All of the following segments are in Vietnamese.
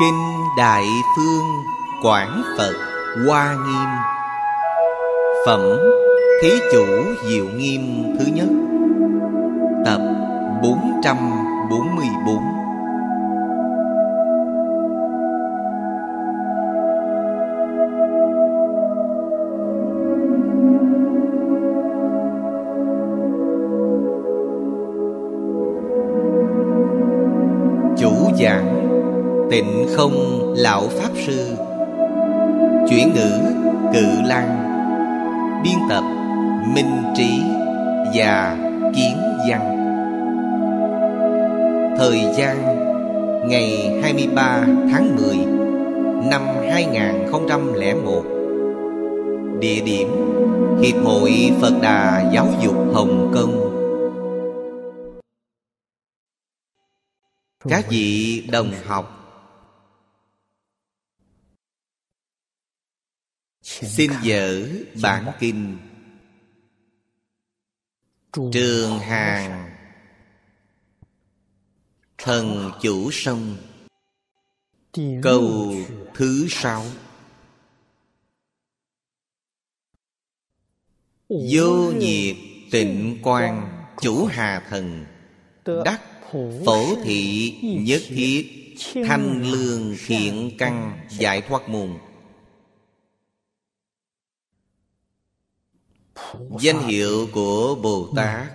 Kinh Đại Phương Quảng Phật Hoa Nghiêm. Phẩm Thí Chủ Diệu Nghiêm thứ nhất. Tập 444 Tịnh không, lão Pháp Sư? Chuyển ngữ, Cự Lan. Biên tập, Minh Trí Và Kiến Văn. Thời gian, Ngày 23 tháng 10 Năm 2001 Địa điểm, Hiệp hội Phật Đà Giáo dục Hồng Kông. Các vị đồng học Xin dở bản kinh. Trường hàng. Thần chủ sông. Câu thứ sáu. Vô nhiệt tịnh quan Chủ hà thần. Đắc phổ thị nhất thiết Thanh lương thiện căn Giải thoát môn Danh hiệu của Bồ Tát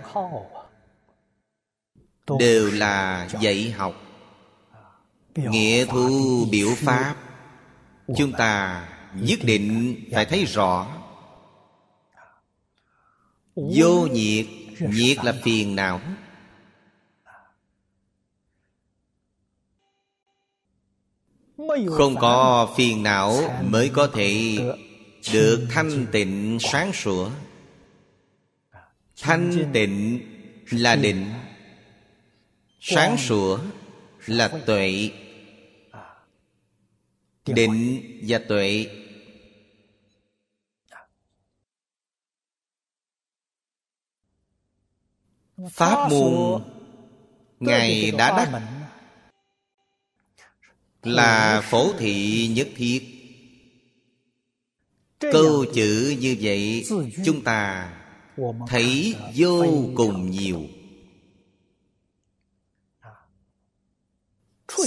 Đều là dạy học. Nghĩa thu biểu pháp, Chúng ta nhất định phải thấy rõ. Vô nhiệt Nhiệt là phiền não. Không có phiền não Mới có thể Được thanh tịnh sáng sủa. Thanh tịnh là định. Sáng sủa là tuệ. Định và tuệ. Pháp môn Ngài đã đắc. Là phổ thị nhất thiết. Câu chữ như vậy Chúng ta thấy vô cùng nhiều.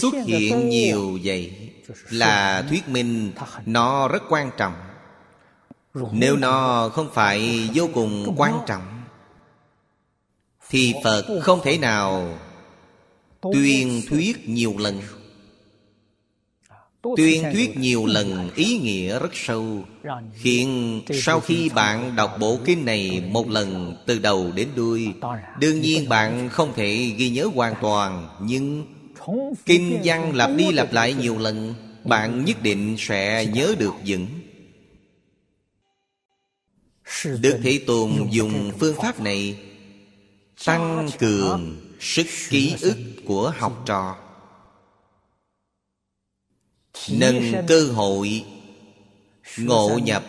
Xuất hiện nhiều vậy là thuyết minh nó rất quan trọng. Nếu nó không phải vô cùng quan trọng thì phật không thể nào tuyên thuyết nhiều lần Tuyên thuyết nhiều lần ý nghĩa rất sâu. Khiến sau khi bạn đọc bộ kinh này một lần từ đầu đến đuôi Đương nhiên bạn không thể ghi nhớ hoàn toàn Nhưng kinh văn lặp đi lặp lại nhiều lần Bạn nhất định sẽ nhớ được vững. Đức Thế Tôn dùng phương pháp này Tăng cường sức ký ức của học trò nâng cơ hội ngộ nhập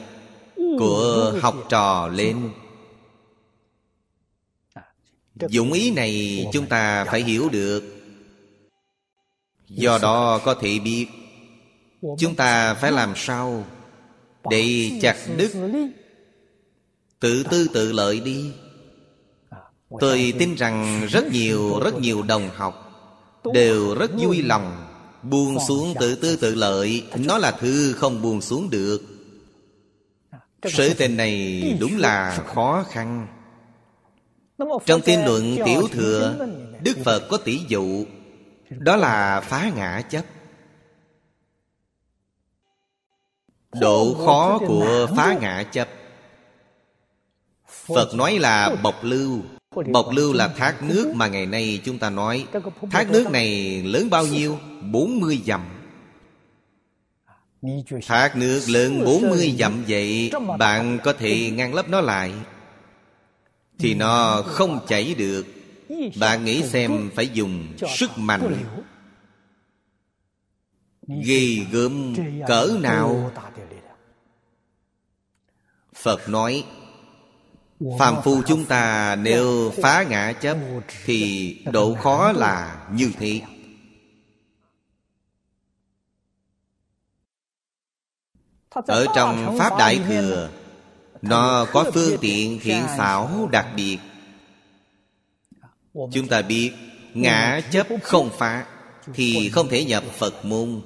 của học trò lên. dụng ý này chúng ta phải hiểu được. Do đó có thể biết chúng ta phải làm sao để chặt đứt tự tư tự lợi đi. Tôi tin rằng rất nhiều rất nhiều đồng học đều rất vui lòng Buông xuống tự tư tự lợi Nó là thứ không buông xuống được. Sự tình này đúng là khó khăn. Trong tiên luận tiểu thừa Đức Phật có tỷ dụ Đó là phá ngã chấp. Độ khó của phá ngã chấp. Phật nói là bộc lưu Bộc lưu là thác nước mà ngày nay chúng ta nói Thác nước này lớn bao nhiêu? 40 dặm. Thác nước lớn 40 dặm vậy Bạn có thể ngăn lấp nó lại. Thì nó không chảy được. Bạn nghĩ xem phải dùng sức mạnh Ghi gớm cỡ nào? Phật nói Phàm phu chúng ta nếu phá ngã chấp Thì độ khó là như thế. Ở trong pháp đại thừa nó có phương tiện thiện xảo đặc biệt. Chúng ta biết ngã chấp không phá thì không thể nhập phật môn.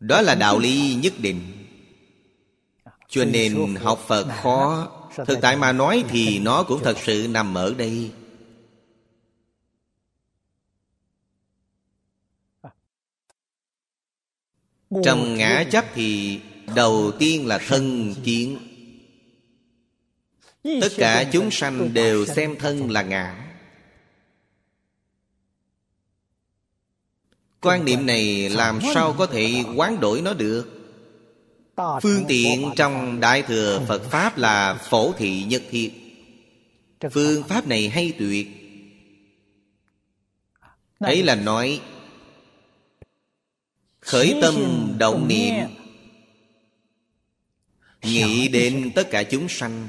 Đó là đạo lý nhất định. Cho nên học phật khó thực tại mà nói thì nó cũng thật sự nằm ở đây. Trong ngã chấp thì đầu tiên là thân kiến. Tất cả chúng sanh đều xem thân là ngã. Quan niệm này làm sao có thể quán đổi nó được? Phương tiện trong đại thừa phật pháp là phổ thị nhất thiết. Phương pháp này hay tuyệt. Ấy là nói khởi tâm động niệm nghĩ đến tất cả chúng sanh.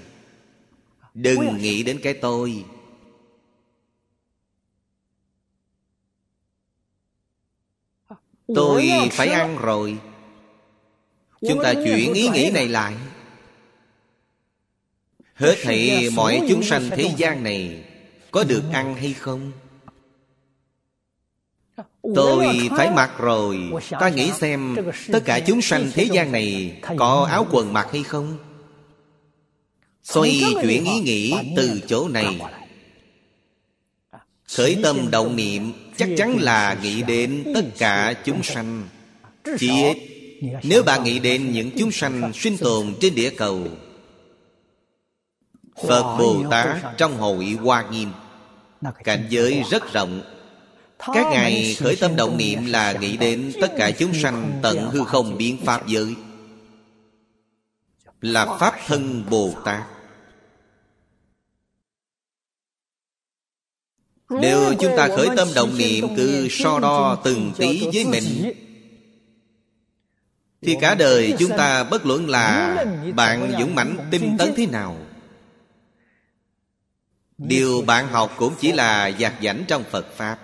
Đừng nghĩ đến cái tôi. Tôi phải ăn rồi chúng ta chuyển ý nghĩ này lại. Hết thảy mọi chúng sanh thế gian này có được ăn hay không? Tôi phải mặc rồi. Ta nghĩ xem Tất cả chúng sanh thế gian này Có áo quần mặc hay không? Xoay chuyển ý nghĩ từ chỗ này. Khởi tâm động niệm Chắc chắn là nghĩ đến tất cả chúng sanh. Chỉ nếu bạn nghĩ đến những chúng sanh sinh tồn trên địa cầu, Phật Bồ Tát trong hội Hoa Nghiêm, Cảnh giới rất rộng. Các ngài khởi tâm động niệm là nghĩ đến tất cả chúng sanh tận hư không biến pháp giới. Là Pháp thân Bồ Tát. Nếu chúng ta khởi tâm động niệm cứ so đo từng tí với mình thì cả đời chúng ta bất luận là bạn dũng mãnh tinh tấn thế nào? Điều bạn học cũng chỉ là dạt dảnh trong Phật Pháp.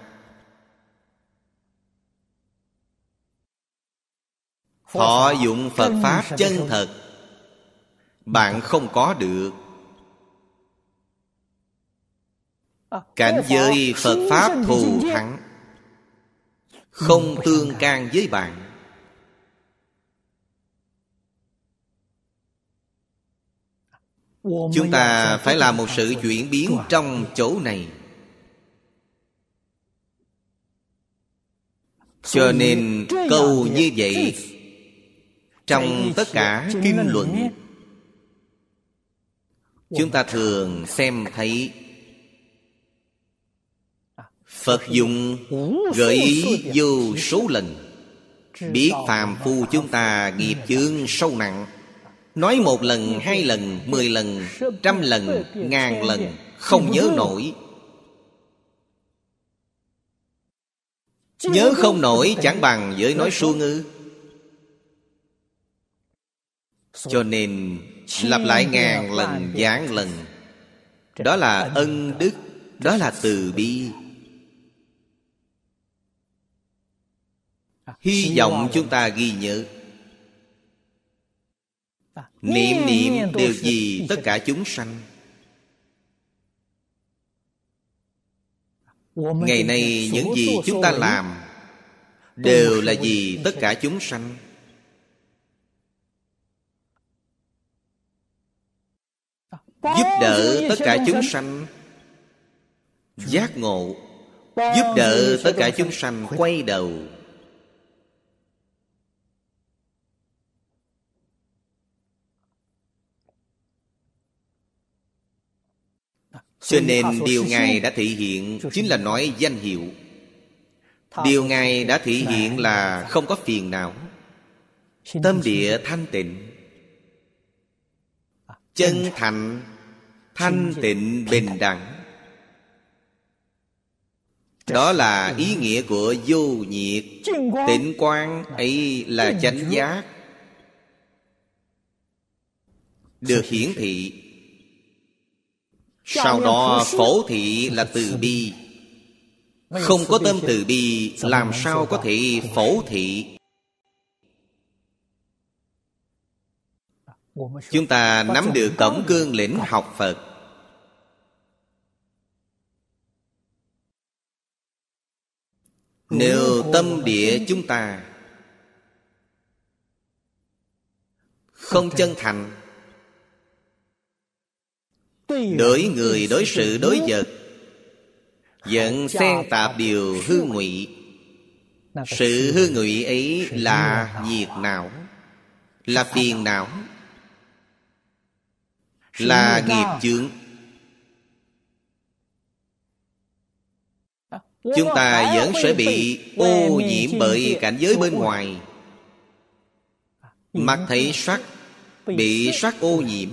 Thọ dụng Phật Pháp chân thật Bạn không có được. À, Cảnh giới Phật Pháp thù thắng Không tương can với bạn Chúng ta phải làm một sự chuyển biến trong chỗ này. Cho nên câu như vậy, trong tất cả kinh luận, chúng ta thường xem thấy phật dùng gợi ý vô số lần, biết phàm phu chúng ta nghiệp chướng sâu nặng nói một lần, hai lần, mười lần, trăm lần, ngàn lần, không nhớ nổi. Nhớ không nổi, chẳng bằng với nói suông ư. Cho nên, lặp lại ngàn lần giảng lần. Đó là ân đức, đó là từ bi. Hy vọng chúng ta ghi nhớ niệm niệm đều gì tất cả chúng sanh. Ngày nay những gì chúng ta làm đều là gì tất cả chúng sanh? Giúp đỡ tất cả chúng sanh. Giác ngộ. Giúp đỡ tất cả chúng sanh quay đầu cho nên điều ngài đã thể hiện chính là nói danh hiệu. Điều ngài đã thể hiện là không có phiền não. Tâm địa thanh tịnh. Chân thành thanh tịnh bình đẳng. Đó là ý nghĩa của vô nhiệt tịnh quang. Ấy là chánh giác. Được hiển thị sau đó phổ thị là từ bi. Không có tâm từ bi làm sao có thể phổ thị? Chúng ta nắm được tổng cương lĩnh học phật. Nếu tâm địa chúng ta không chân thành đối người đối sự đối vật. Dẫn xen tạp điều hư ngụy. Sự hư ngụy ấy là nhiệt não Là phiền não Là nghiệp chướng. Chúng ta vẫn sẽ bị ô nhiễm bởi cảnh giới bên ngoài. Mắt thấy sắc Bị sắc ô nhiễm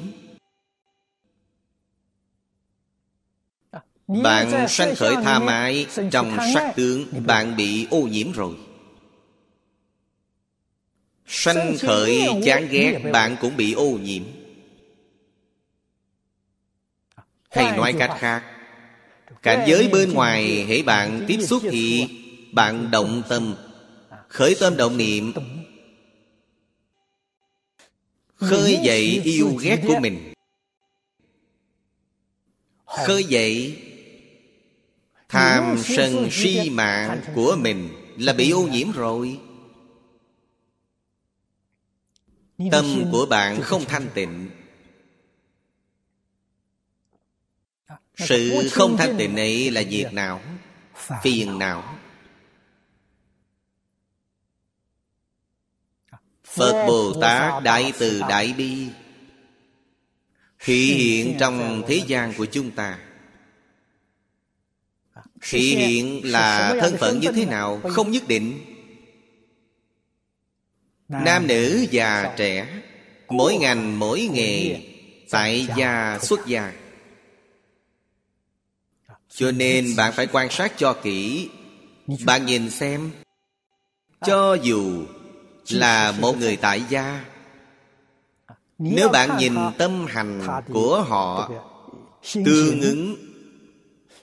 Bạn sanh khởi tha mái Trong sắc tướng Bạn bị ô nhiễm rồi. Sanh khởi chán ghét Bạn cũng bị ô nhiễm. Hay nói cách khác Cảnh giới bên ngoài Hãy bạn tiếp xúc thì Bạn động tâm Khởi tâm động niệm. Khơi dậy yêu ghét của mình. Khơi dậy Tham sân si mạng của mình Là bị ô nhiễm rồi. Tâm của bạn không thanh tịnh. Sự không thanh tịnh ấy là việc nào? Phiền não Phật Bồ Tát Đại Từ Đại Bi. Thị hiện trong thế gian của chúng ta Thị hiện là thân phận như thế nào Không nhất định. Nam nữ già trẻ Mỗi ngành mỗi nghề Tại gia xuất gia. Cho nên bạn phải quan sát cho kỹ Bạn nhìn xem. Cho dù là một người tại gia Nếu bạn nhìn tâm hành của họ Tương ứng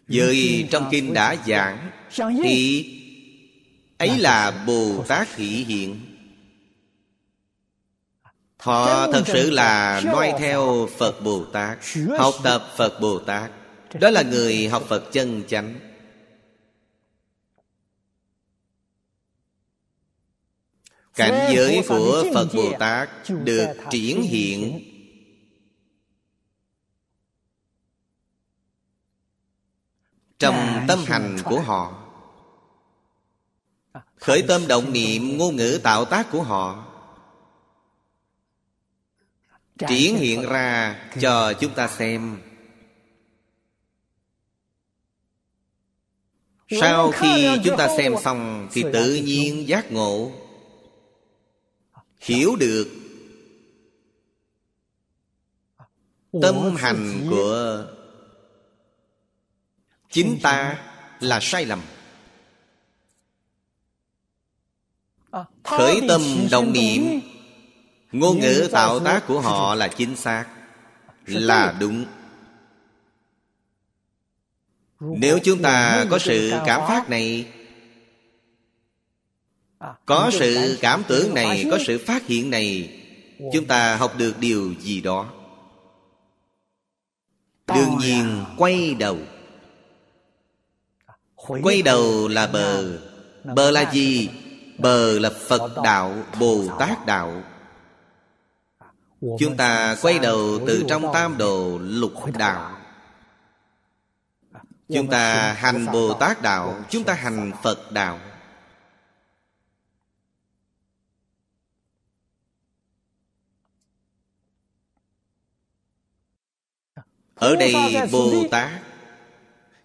vậy trong kinh đã giảng, Thì ấy là Bồ Tát thị hiện. Họ thật sự là noi theo Phật Bồ Tát, Học tập Phật Bồ Tát. Đó là người học Phật chân chánh. Cảnh giới của Phật Bồ Tát Được triển hiện Trong tâm hành của họ. Khởi tâm động niệm ngôn ngữ tạo tác của họ. Triển hiện ra cho chúng ta xem. Sau khi chúng ta xem xong Thì tự nhiên giác ngộ. Hiểu được Tâm hành của Chính ta là sai lầm. À, Khởi tâm đồng niệm. Ngôn ngữ tạo tác của họ là chính xác. Là đúng. Nếu chúng ta có sự cảm phát này à, Có sự cảm tưởng này Có sự phát hiện này Chúng ta học được điều gì đó? Đương nhiên quay đầu Quay đầu là bờ. Bờ là gì? Bờ là Phật Đạo, Bồ Tát Đạo. Chúng ta quay đầu từ trong tam đồ lục đạo. Chúng ta hành Bồ Tát Đạo Chúng ta hành Phật Đạo. Ở đây Bồ Tát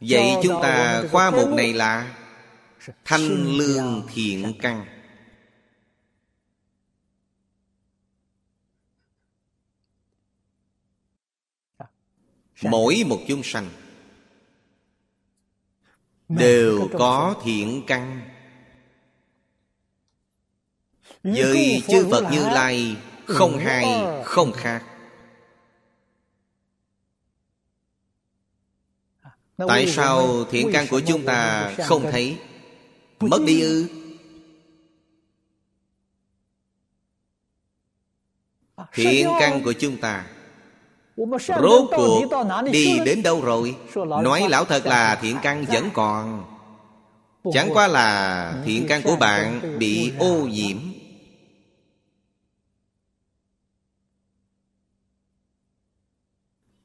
Vậy chúng ta khoa mục này là Thanh lương thiện căn. Mỗi một chúng sanh Đều có thiện căn. Với chư Phật Như Lai Không hai không khác Tại sao thiện căn của chúng ta không thấy? Mất đi ư? Thiện căn của chúng ta Rốt cuộc đi đến đâu rồi? Nói lão thật là thiện căn vẫn còn. Chẳng qua là thiện căn của bạn bị ô nhiễm.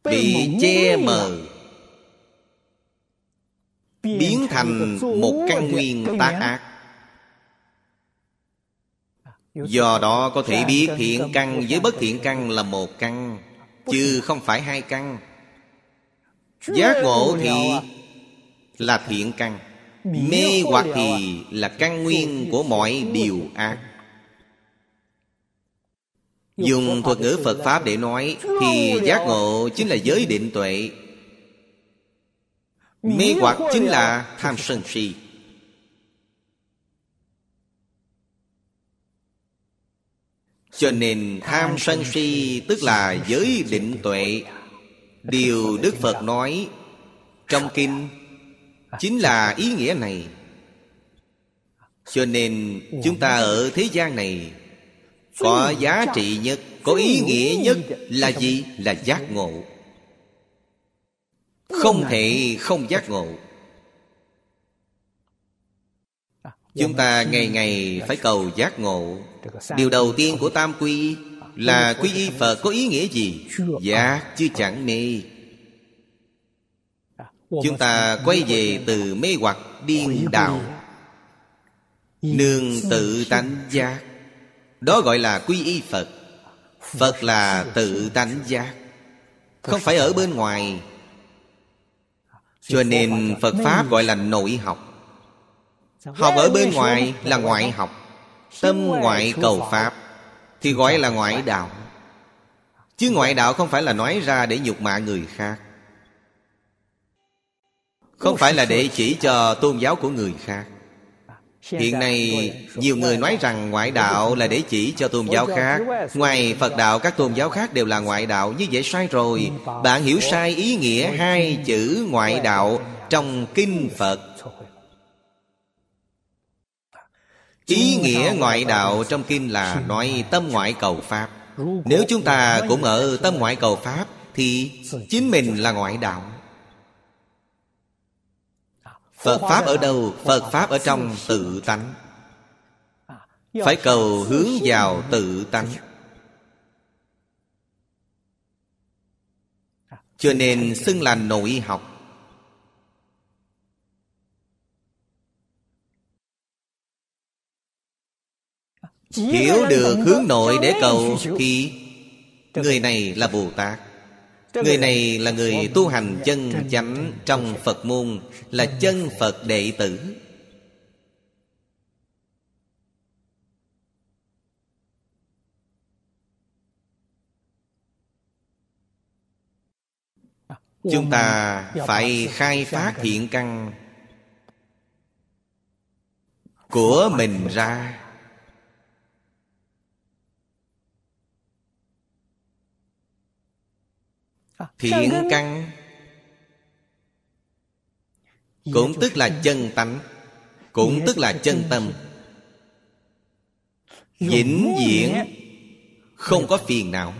Bị che mờ Biến thành một căn nguyên tác ác. Do đó có thể biết thiện căn với bất thiện căn là một căn Chứ không phải hai căn. Giác ngộ thì là thiện căn. Mê hoặc thì là căn nguyên của mọi điều ác. Dùng thuật ngữ Phật Pháp để nói Thì giác ngộ chính là giới định tuệ Mê hoặc chính là tham sân si. Cho nên tham sân si tức là giới định tuệ. Điều Đức Phật nói trong kinh Chính là ý nghĩa này. Cho nên chúng ta ở thế gian này Có giá trị nhất Có ý nghĩa nhất là gì? Là giác ngộ Không thể không giác ngộ. Chúng ta ngày ngày phải cầu giác ngộ. Điều đầu tiên của Tam Quy Là quy y Phật có ý nghĩa gì? Giác chứ chẳng mê Chúng ta quay về từ mê hoặc điên đạo Nương tự tánh giác. Đó gọi là quy y Phật. Phật là tự tánh giác. Không phải ở bên ngoài Cho nên Phật Pháp gọi là nội học. Học ở bên ngoài là ngoại học Tâm ngoại cầu Pháp. Thì gọi là ngoại đạo. Chứ ngoại đạo không phải là nói ra để nhục mạ người khác. Không phải là để chỉ cho tôn giáo của người khác Hiện nay nhiều người nói rằng ngoại đạo là để chỉ cho tôn giáo khác. Ngoài Phật đạo các tôn giáo khác đều là ngoại đạo Như vậy sai rồi. Bạn hiểu sai ý nghĩa hai chữ ngoại đạo Trong Kinh Phật. Ý nghĩa ngoại đạo trong kinh là nói tâm ngoại cầu Pháp. Nếu chúng ta cũng ở tâm ngoại cầu Pháp Thì chính mình là ngoại đạo Phật Pháp ở đâu? Phật Pháp ở trong tự tánh. Phải cầu hướng vào tự tánh. Cho nên xưng là nội học. Hiểu được hướng nội để cầu Thì người này là Bồ Tát. Người này là người tu hành chân chánh Trong Phật môn Là chân Phật đệ tử. Chúng ta phải khai phát thiện căn Của mình ra thiện căn cũng tức là chân tánh. Cũng tức là chân tâm. Vĩnh viễn không có phiền não.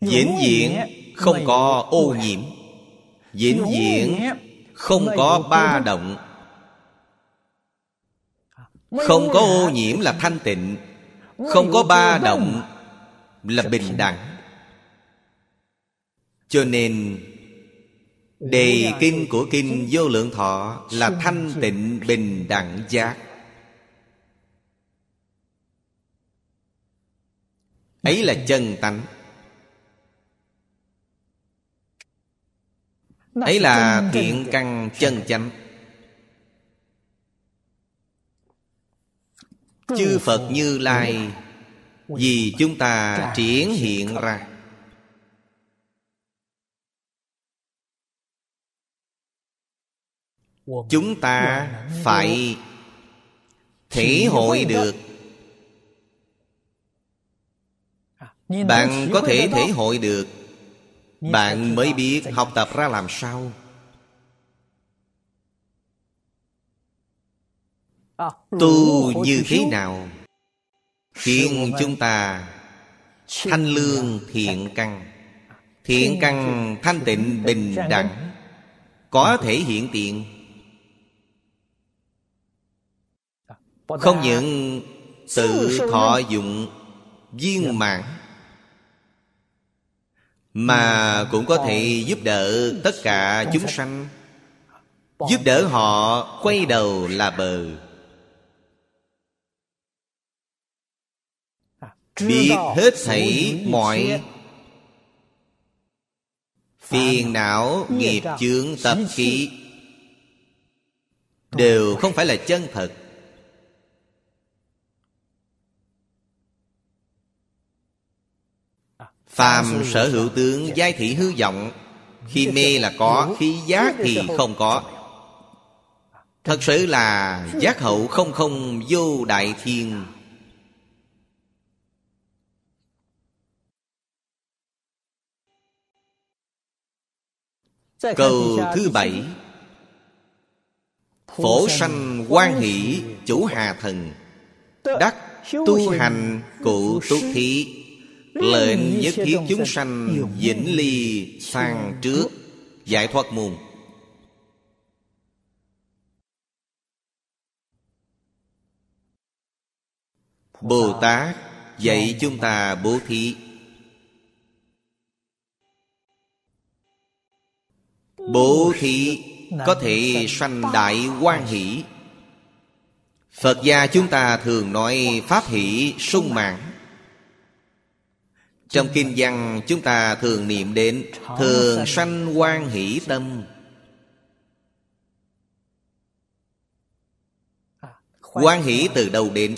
Vĩnh viễn không có ô nhiễm. Vĩnh viễn không có ba động. Không có ô nhiễm là thanh tịnh. Không có ba động là bình đẳng cho nên Đề kinh của kinh vô lượng thọ Là thanh tịnh bình đẳng giác. Ấy là chân tánh. Ấy là thiện căn chân chánh. Chư Phật Như Lai Vì chúng ta triển hiện ra chúng ta phải thể hội được. bạn có thể thể hội được. Bạn mới biết học tập ra làm sao. Tu như thế nào? Khiến chúng ta thanh lương thiện căn. Thiện căn thanh tịnh bình đẳng có thể hiện tiện không những tự thọ dụng viên mãn mà cũng có thể giúp đỡ tất cả chúng sanh. Giúp đỡ họ quay đầu là bờ. Biết hết thảy mọi phiền não nghiệp chướng tập khí đều không phải là chân thật phàm sở hữu tướng giai thị hư vọng. Khi mê là có khi giác thì không có. thật sự là giác hậu không không vô đại thiên. Câu thứ bảy. Phổ sanh quan hỷ chủ hà thần. Đắc tu hành cụ túc thí Lệnh nhất thiết chúng sanh vĩnh ly sang trước. Giải thoát môn Bồ Tát dạy chúng ta bố thí. Bố thí có thể sanh đại quan hỷ. Phật gia chúng ta thường nói Pháp hỷ sung mãn trong kinh văn, chúng ta thường niệm đến Thường sanh quan hỷ tâm. Quan hỷ từ đâu đến?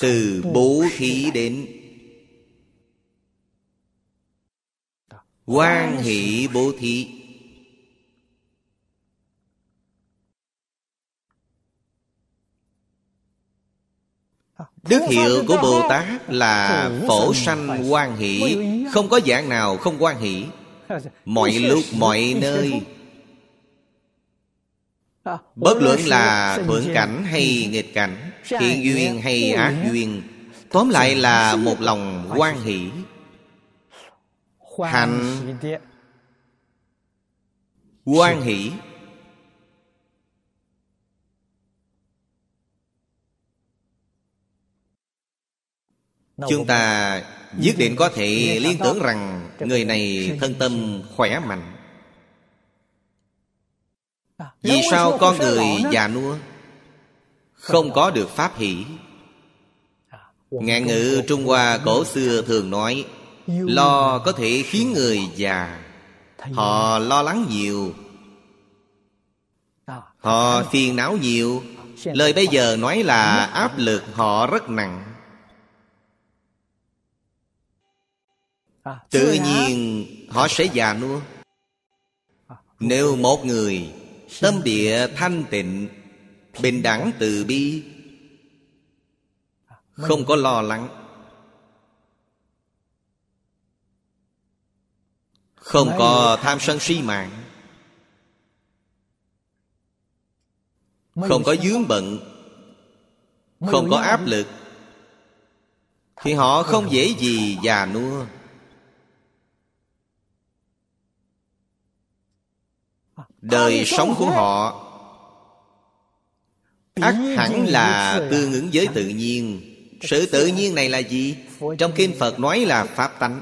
Từ bố thí đến. Quan hỷ bố thí. Đức hiệu của Bồ Tát là phổ sanh quan hỷ. Không có dạng nào không quan hỷ. Mọi lúc mọi nơi. Bất luận là thuận cảnh hay nghịch cảnh Thiện duyên hay ác duyên Tóm lại là một lòng quan hỷ. Hạnh quan hỷ Chúng ta nhất định có thể liên tưởng rằng Người này thân tâm khỏe mạnh. À, Vì sao con người già nua Không có. được pháp hỷ? À, Ngạn ngữ Trung Hoa cổ xưa thường nói Lo có thể khiến người già. Họ lo lắng nhiều. À, Họ phiền não nhiều. Lời bây giờ nói là áp lực họ rất nặng Tự nhiên họ sẽ già nua. À, Nếu một người Tâm địa thanh tịnh Bình đẳng từ bi à, Không có lo lắng Không có tham sân si mạng Không có dướng bận Không có áp lực Thì họ không dễ gì già nua đời sống của họ. Ắt hẳn là tương ứng với tự nhiên. sự tự nhiên này là gì? trong kinh phật nói là pháp tánh.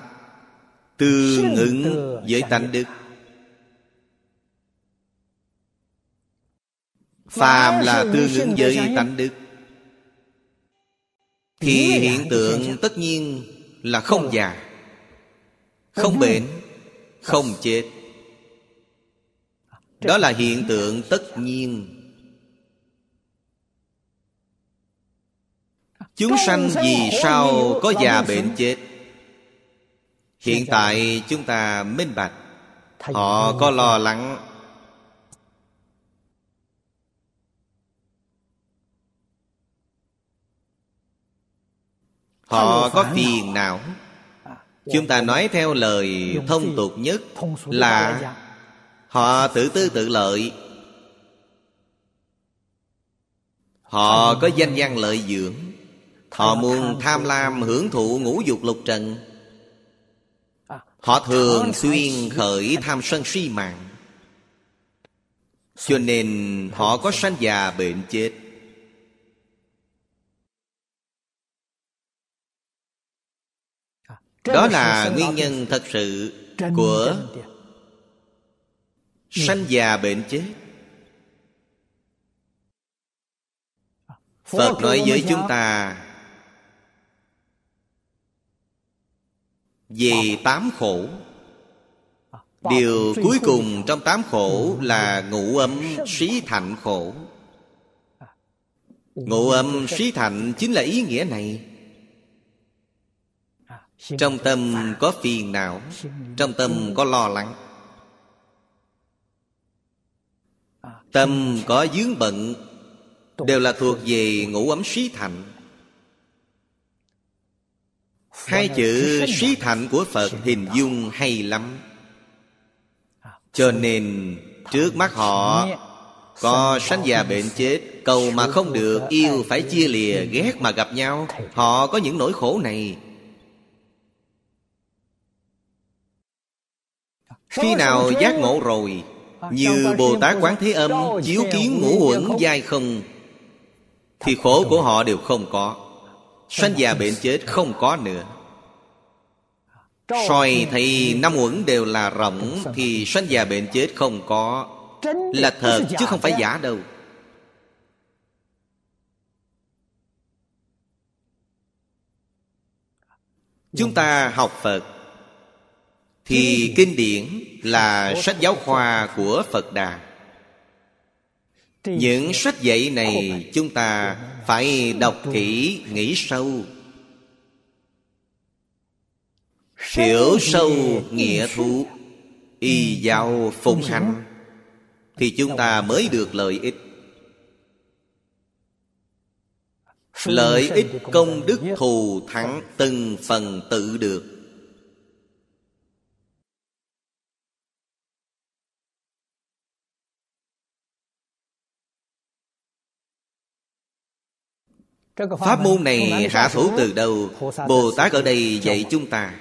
Tương ứng với tánh đức. Phàm là tương ứng với tánh đức. Thì hiện tượng tất nhiên là không già không bệnh không chết đó là hiện tượng tất nhiên. Chúng sanh vì sao có già bệnh chết? Hiện tại chúng ta minh bạch. Họ có lo lắng. Họ có phiền não. Chúng ta nói theo lời thông tục nhất là Họ tự tư tự lợi. Họ có danh văn lợi dưỡng. Họ muốn tham lam hưởng thụ ngũ dục lục trần. Họ thường xuyên khởi tham sân si mạng. Cho nên họ có sanh già bệnh chết. Đó là nguyên nhân thật sự của sanh già bệnh chết. Phật nói với chúng ta Về tám khổ. Điều cuối cùng trong tám khổ là ngũ âm xí thạnh khổ. Ngũ âm xí thạnh chính là ý nghĩa này. Trong tâm có phiền não Trong tâm có lo lắng Tâm có dướng bận, Đều là thuộc về ngũ ấm suy thạnh. Hai chữ suy thạnh của Phật hình dung hay lắm. Cho nên trước mắt họ, Có sanh già bệnh chết, Cầu mà không được, Yêu phải chia lìa, Ghét mà gặp nhau, Họ có những nỗi khổ này. Khi nào giác ngộ rồi như Bồ Tát Quán Thế Âm Chiếu kiến ngũ uẩn dai không, Thì khổ của họ đều không có, Sanh già bệnh chết không có nữa. Soi thấy năm uẩn đều là rộng Thì sanh già bệnh chết không có, Là thật chứ không phải giả đâu. Chúng ta học Phật thì kinh điển là sách giáo khoa của Phật Đà. Những sách dạy này chúng ta phải đọc kỹ, nghĩ sâu. Hiểu sâu nghĩa thú Y giáo phụng hành Thì chúng ta mới được lợi ích. Lợi ích công đức thù thắng Từng phần tự được Pháp môn này hạ thủ từ đâu? Bồ Tát ở đây dạy chúng ta.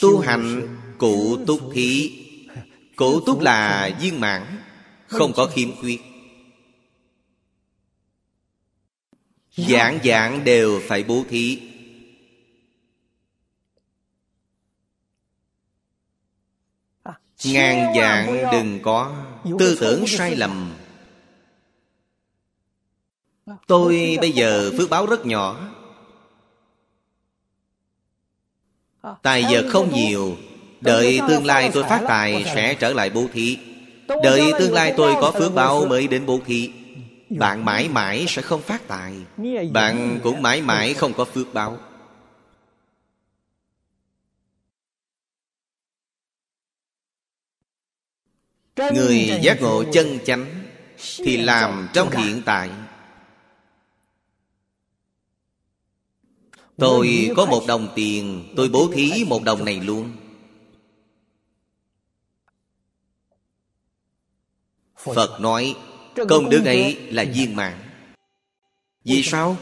Tu hành cụ túc thí Cụ túc là viên mãn Không có khiếm khuyết. Dạng dạng đều phải bố thí. Ngàn dạng đừng có Tư tưởng sai lầm Tôi bây giờ phước báo rất nhỏ. Tài vật không nhiều. Đợi tương lai tôi phát tài sẽ trở lại bố thí. Đợi tương lai tôi có phước báo mới đến bố thí. Bạn mãi mãi sẽ không phát tài. Bạn cũng mãi mãi không có phước báo. Người giác ngộ chân chánh Thì làm trong hiện tại Tôi có một đồng tiền Tôi bố thí một đồng này luôn. Phật nói Công đức ấy là viên mạng Vì sao?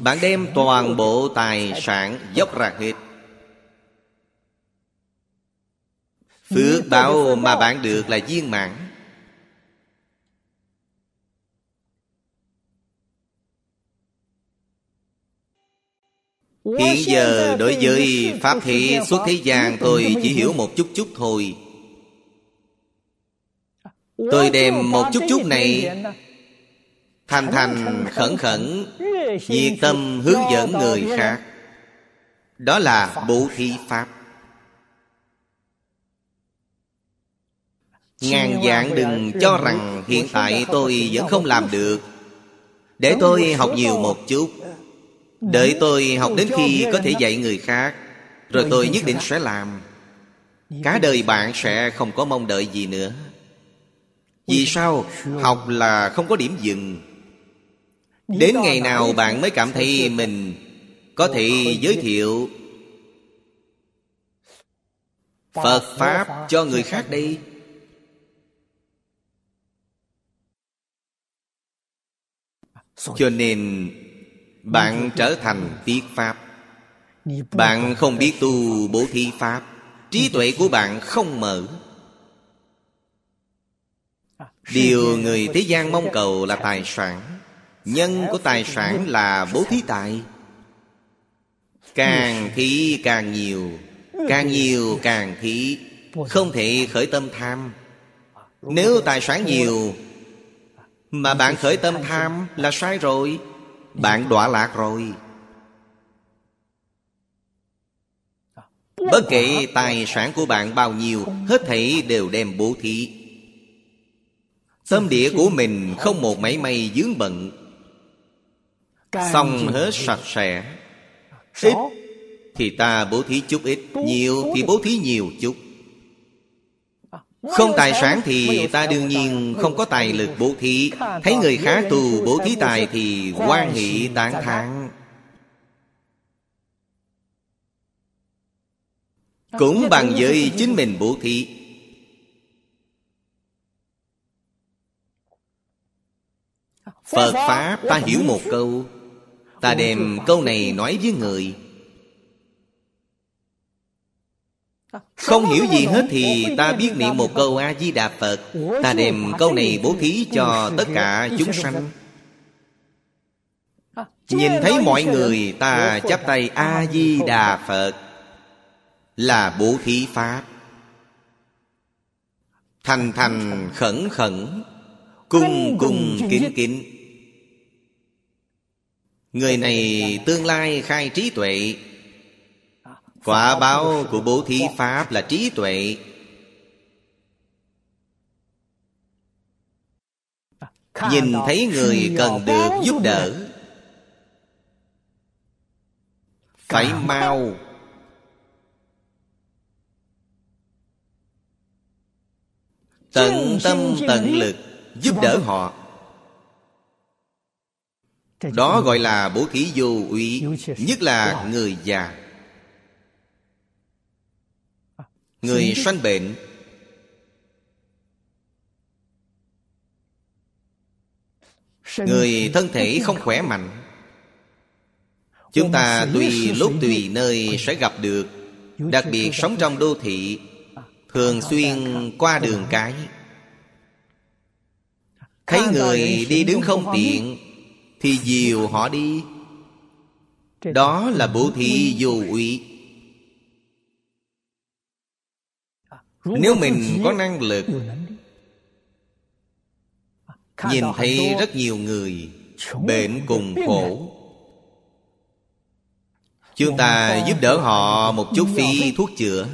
Bạn đem toàn bộ tài sản dốc ra hết. Phước báo mà bạn được là viên mãn Hiện giờ đối với Pháp thị xuất thế gian Tôi chỉ hiểu một chút chút thôi. Tôi đem một chút chút này Thành thành khẩn khẩn. Nhiệt tâm hướng dẫn người khác. Đó là bố thí Pháp. Ngàn dạng đừng cho rằng Hiện tại tôi vẫn không làm được. Để tôi học nhiều một chút Đợi tôi học đến khi có thể dạy người khác Rồi tôi nhất định sẽ làm. Cả đời bạn sẽ không có mong đợi gì nữa. Vì sao? Học là không có điểm dừng. Đến ngày nào bạn mới cảm thấy mình Có thể giới thiệu Phật Pháp cho người khác đây Cho nên bạn trở thành tiết Pháp. Bạn không biết tu bố thí Pháp. Trí tuệ của bạn không mở. Điều người thế gian mong cầu là tài sản. Nhân của tài sản là bố thí tài. Càng thí càng nhiều Càng nhiều càng thí. Không thể khởi tâm tham. Nếu tài sản nhiều Mà bạn khởi tâm tham là sai rồi. Bạn đọa lạc rồi. Bất kể tài sản của bạn bao nhiêu, Hết thảy đều đem bố thí. Tâm địa của mình không một mảy may dướng bận. Xong hết sạch sẽ. Ít thì ta bố thí chút, ít Nhiều thì bố thí nhiều chút. Không tài sản thì ta đương nhiên không có tài lực bố thí. Thấy người khác tu bố thí tài thì quan nghị tán thán. Cũng bằng với chính mình bố thí. Phật Pháp ta hiểu một câu. Ta đem câu này nói với người Không hiểu gì hết thì ta biết niệm một câu A-di-đà Phật. Ta đem câu này bố thí cho tất cả chúng sanh. Nhìn thấy mọi người ta chắp tay A-di-đà Phật. Là bố thí Pháp. Thành thành khẩn khẩn Cung cung kính kính. Người này tương lai khai trí tuệ Quả báo của bố thí Pháp là trí tuệ. Nhìn thấy người cần được giúp đỡ Phải mau. Tận tâm tận lực Giúp đỡ họ. Đó gọi là bố thí vô uy, Nhất là người già. Người sanh bệnh. Người thân thể không khỏe mạnh. Chúng ta tùy lúc tùy nơi sẽ gặp được. Đặc biệt sống trong đô thị Thường xuyên qua đường cái. Thấy người đi đứng không tiện Thì dìu họ đi. Đó là bố thí vô úy Nếu mình có năng lực Nhìn thấy rất nhiều người Bệnh cùng khổ. Chúng ta giúp đỡ họ một chút phí thuốc chữa.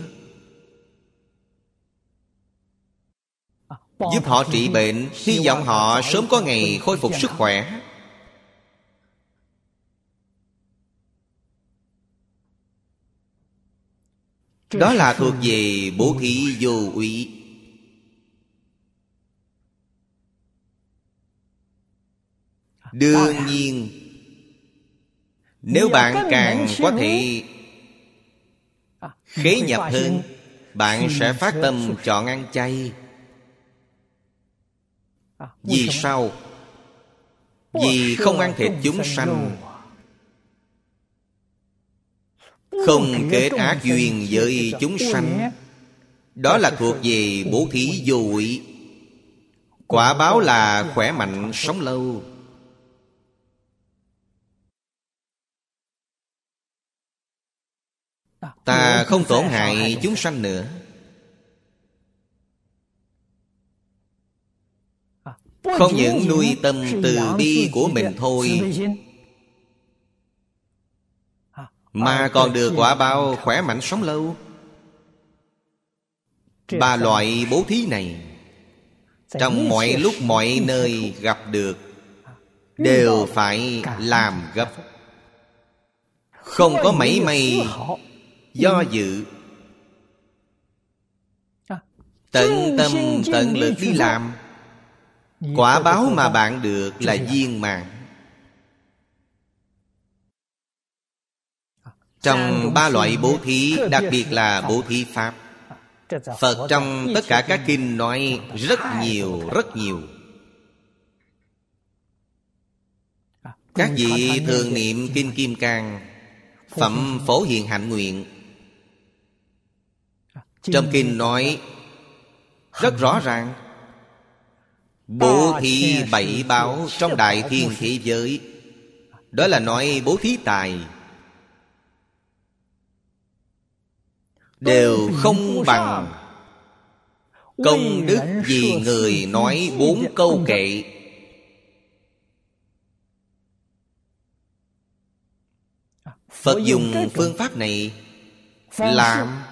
Giúp họ trị bệnh Hy vọng họ sớm có ngày khôi phục sức khỏe Đó là thuộc về bố thí vô úy. Đương nhiên Nếu bạn càng có thể Khế nhập hơn Bạn sẽ phát tâm chọn ăn chay. Vì sao? Vì không ăn thịt chúng sanh Không kết ác duyên với chúng sanh. Đó là thuộc về bố thí vô quỷ Quả báo là khỏe mạnh sống lâu. Ta không tổn hại chúng sanh nữa. Không những nuôi tâm từ bi của mình thôi Mà còn được quả bao khỏe mạnh sống lâu. Ba loại bố thí này Trong mọi lúc mọi nơi gặp được Đều phải làm gấp. Không có mấy may Do dự. Tận tâm tận lực đi làm. Quả báo mà bạn được là viên mạng Trong ba loại bố thí Đặc biệt là bố thí Pháp. Phật trong tất cả các kinh nói rất nhiều, rất nhiều. Các vị thường niệm Kinh Kim Cang Phẩm Phổ Hiền Hạnh Nguyện. Trong Kinh nói Rất rõ ràng. Bố thí bảy báo trong đại thiên thế giới. Đó là nói bố thí tài Đều không bằng Công đức vì người nói bốn câu kệ. Phật dùng phương pháp này Làm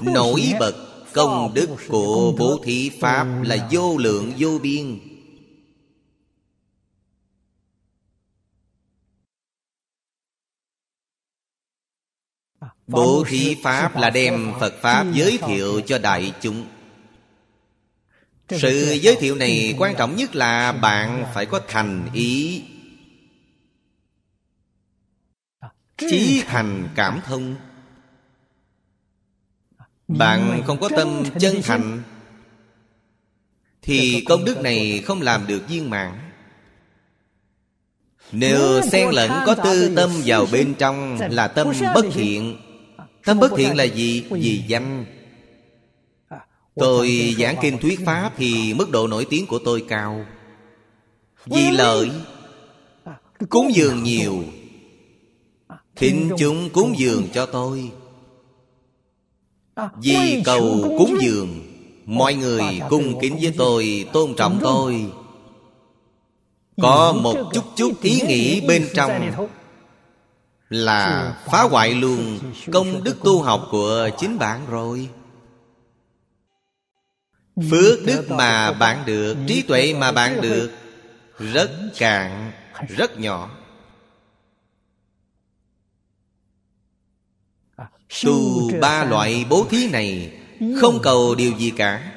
nổi bật công đức của bố thí pháp là vô lượng vô biên bố thí pháp là đem phật pháp giới thiệu cho đại chúng. Sự giới thiệu này quan trọng nhất là bạn phải có thành ý. Chí thành cảm thông. Bạn không có tâm chân thành thì công đức này không làm được viên mãn. Nếu xen lẫn có tư tâm vào bên trong là tâm bất thiện Tâm bất thiện là gì? Vì danh Tôi giảng kinh thuyết pháp Thì mức độ nổi tiếng của tôi cao. Vì lợi Cúng dường nhiều. Thịnh chúng cúng dường cho tôi. Vì cầu cúng dường. Mọi người cung kính với tôi Tôn trọng tôi. Có một chút chút ý nghĩ bên trong Là phá hoại luôn Công đức tu học của chính bạn rồi. Phước đức mà bạn được Trí tuệ mà bạn được Rất cạn Rất nhỏ. Tu ba loại bố thí này Không cầu điều gì cả.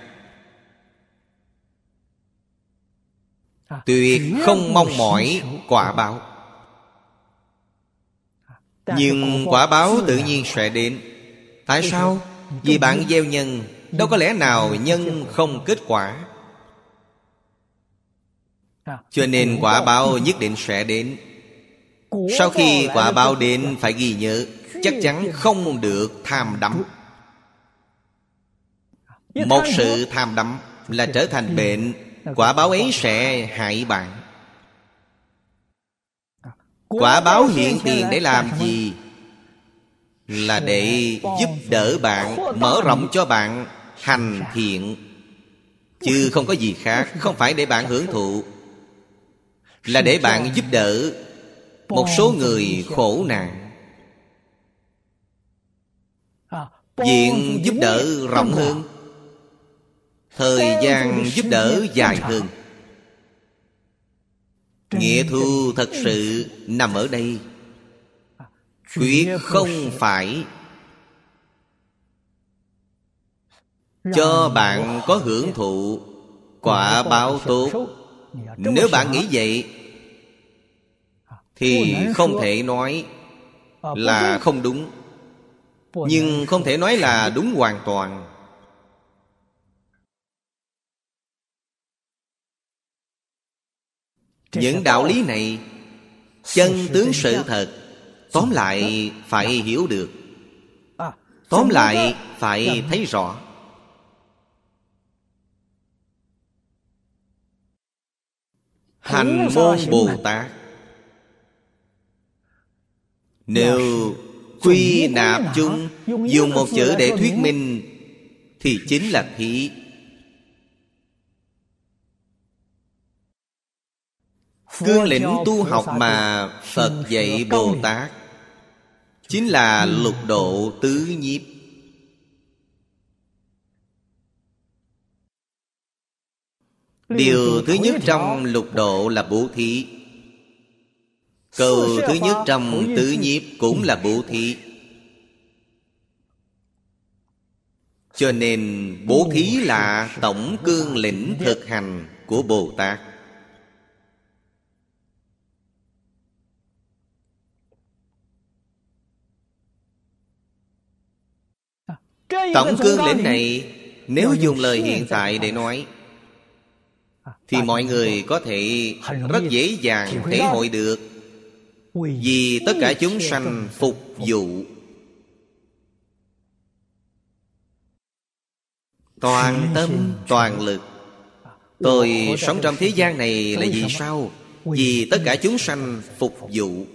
Tuyệt không mong mỏi quả báo Nhưng quả báo tự nhiên sẽ đến. Tại sao? Vì bạn gieo nhân Đâu có lẽ nào nhân không kết quả. Cho nên quả báo nhất định sẽ đến. Sau khi quả báo đến phải ghi nhớ chắc chắn không được tham đắm. Một sự tham đắm là trở thành bệnh. quả báo ấy sẽ hại bạn quả báo hiện tiền để làm gì? Là để giúp đỡ bạn mở rộng cho bạn hành thiện. Chứ không có gì khác không phải để bạn hưởng thụ. Là để bạn giúp đỡ một số người khổ nạn. Diện giúp đỡ rộng hơn. Thời gian giúp đỡ dài hơn Nghĩa thu thật sự nằm ở đây. Quyết không phải Cho bạn có hưởng thụ Quả báo tốt. Nếu bạn nghĩ vậy Thì không thể nói Là không đúng. nhưng không thể nói là đúng hoàn toàn những đạo lý này chân tướng sự thật tóm lại phải hiểu được. Tóm lại phải thấy rõ. Hành môn bồ tát. Nếu Quy nạp chung Dùng một chữ để thuyết minh Thì chính là thị Cương lĩnh tu học mà Phật dạy Bồ Tát. Chính là lục độ tứ nhiếp. Điều thứ nhất trong lục độ là bố thí. Câu thứ nhất trong tứ nhiếp cũng là bố thí. Cho nên bố thí là tổng cương lĩnh thực hành của Bồ Tát Tổng cương lĩnh này? Nếu dùng lời hiện tại để nói? thì mọi người có thể rất dễ dàng thể hội được. Vì tất cả chúng sanh phục vụ. Toàn tâm toàn lực. Tôi sống trong thế gian này là vì sao vì tất cả chúng sanh phục vụ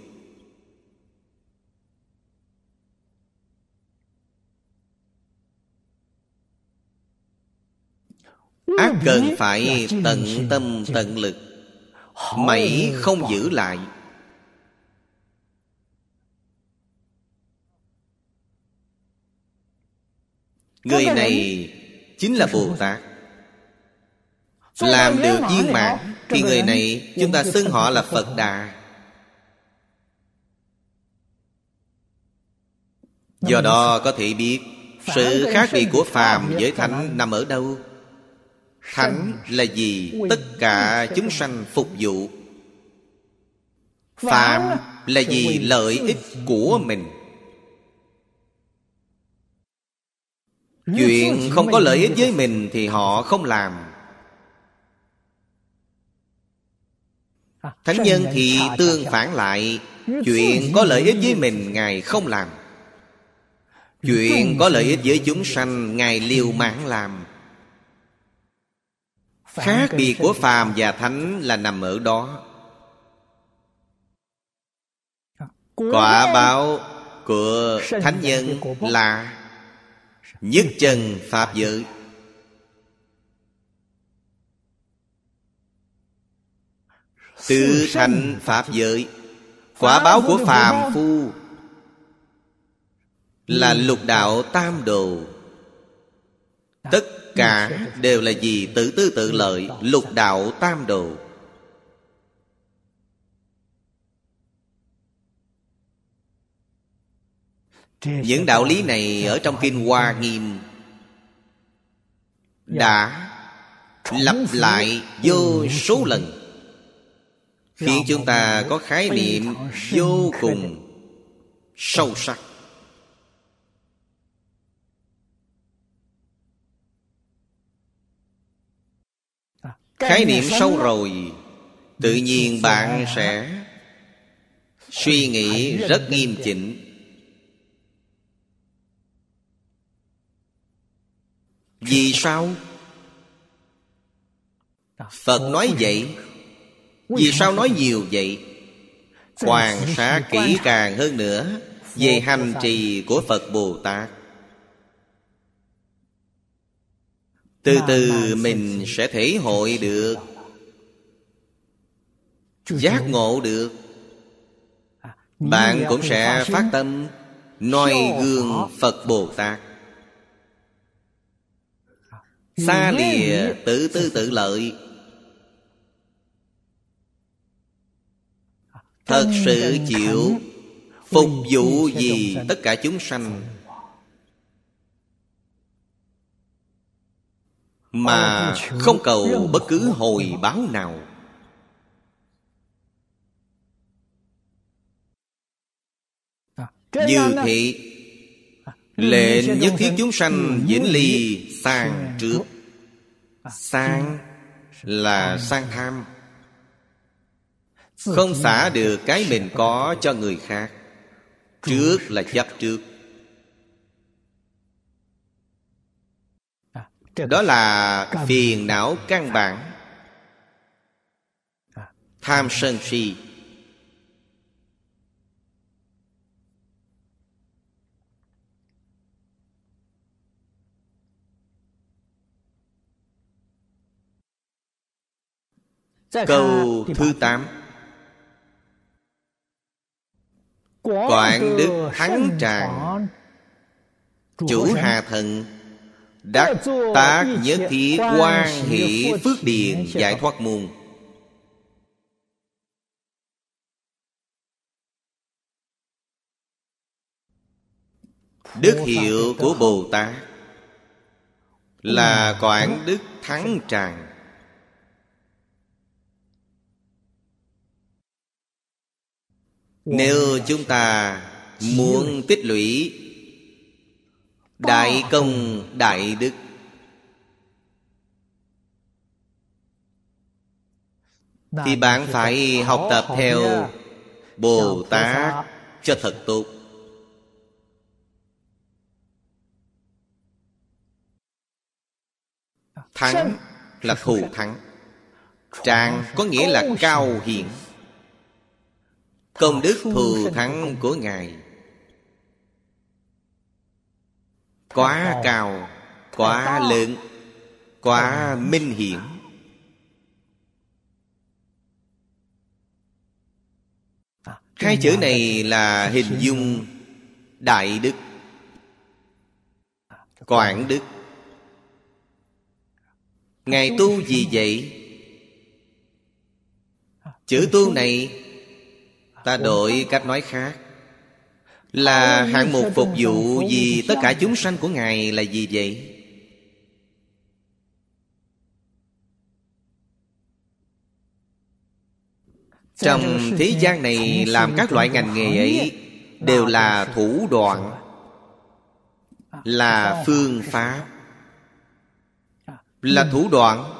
ác cần phải tận tâm tận lực. Mảy không giữ lại. Người này chính là bồ tát. Làm được viên mãn thì người này chúng ta xưng họ là phật đà. Do đó có thể biết sự khác biệt của phàm với thánh nằm ở đâu thánh là gì? Tất cả chúng sanh phục vụ. Phàm là gì lợi ích của mình. Chuyện không có lợi ích với mình thì họ không làm. Thánh nhân thì tương phản lại. Chuyện có lợi ích với mình ngài không làm. Chuyện có lợi ích với chúng sanh ngài liều mạng làm khác biệt của phàm và thánh là nằm ở đó. Quả báo của thánh nhân là nhất chân pháp giới. Tự thành pháp giới. quả báo của phàm phu là lục đạo tam đồ. Tất cả đều là gì tự tư tự lợi, lục đạo tam đồ. Những đạo lý này ở trong kinh hoa nghiêm đã lặp lại vô số lần. Khiến chúng ta có khái niệm vô cùng sâu sắc. Khái niệm sâu rồi tự nhiên bạn sẽ suy nghĩ rất nghiêm chỉnh. Vì sao? Phật nói vậy. Vì sao nói nhiều vậy? Quan sát kỹ càng hơn nữa về hành trì của phật bồ tát từ từ mình sẽ thể hội được. Giác ngộ được. Bạn cũng sẽ phát tâm noi gương phật bồ tát. Xa lìa tự tư tự lợi. Thật sự chịu. phục vụ gì tất cả chúng sanh mà không cầu bất cứ hồi báo nào. Như thế lệnh nhất thiết chúng sanh vĩnh ly sang trước. sang là sang tham. Không xả được cái mình có cho người khác. Trước là chấp trước đó là phiền não căn bản. Tham sân si. Câu thứ tám. Quảng đức thắng tràng. chủ hà thần Đắc tác nhất thiết quan hỷ phước điền giải thoát môn. Đức hiệu của Bồ Tát Là quảng đức thắng tràng. Nếu chúng ta muốn tích lũy Đại công đại đức. Thì bạn phải học tập theo bồ tát cho thật tốt. Thắng là thù thắng. Trạng có nghĩa là cao hiển. Công đức thù thắng của Ngài Quá cao Quá lớn Quá minh hiển. Hai chữ này là hình dung Đại đức Quảng đức. Ngài tu gì vậy? Chữ tu này Ta đổi cách nói khác Là hạng mục phục vụ vì tất cả chúng sanh của Ngài là gì vậy? Trong thế gian này làm các loại ngành nghề ấy Đều là thủ đoạn Là phương pháp. Là thủ đoạn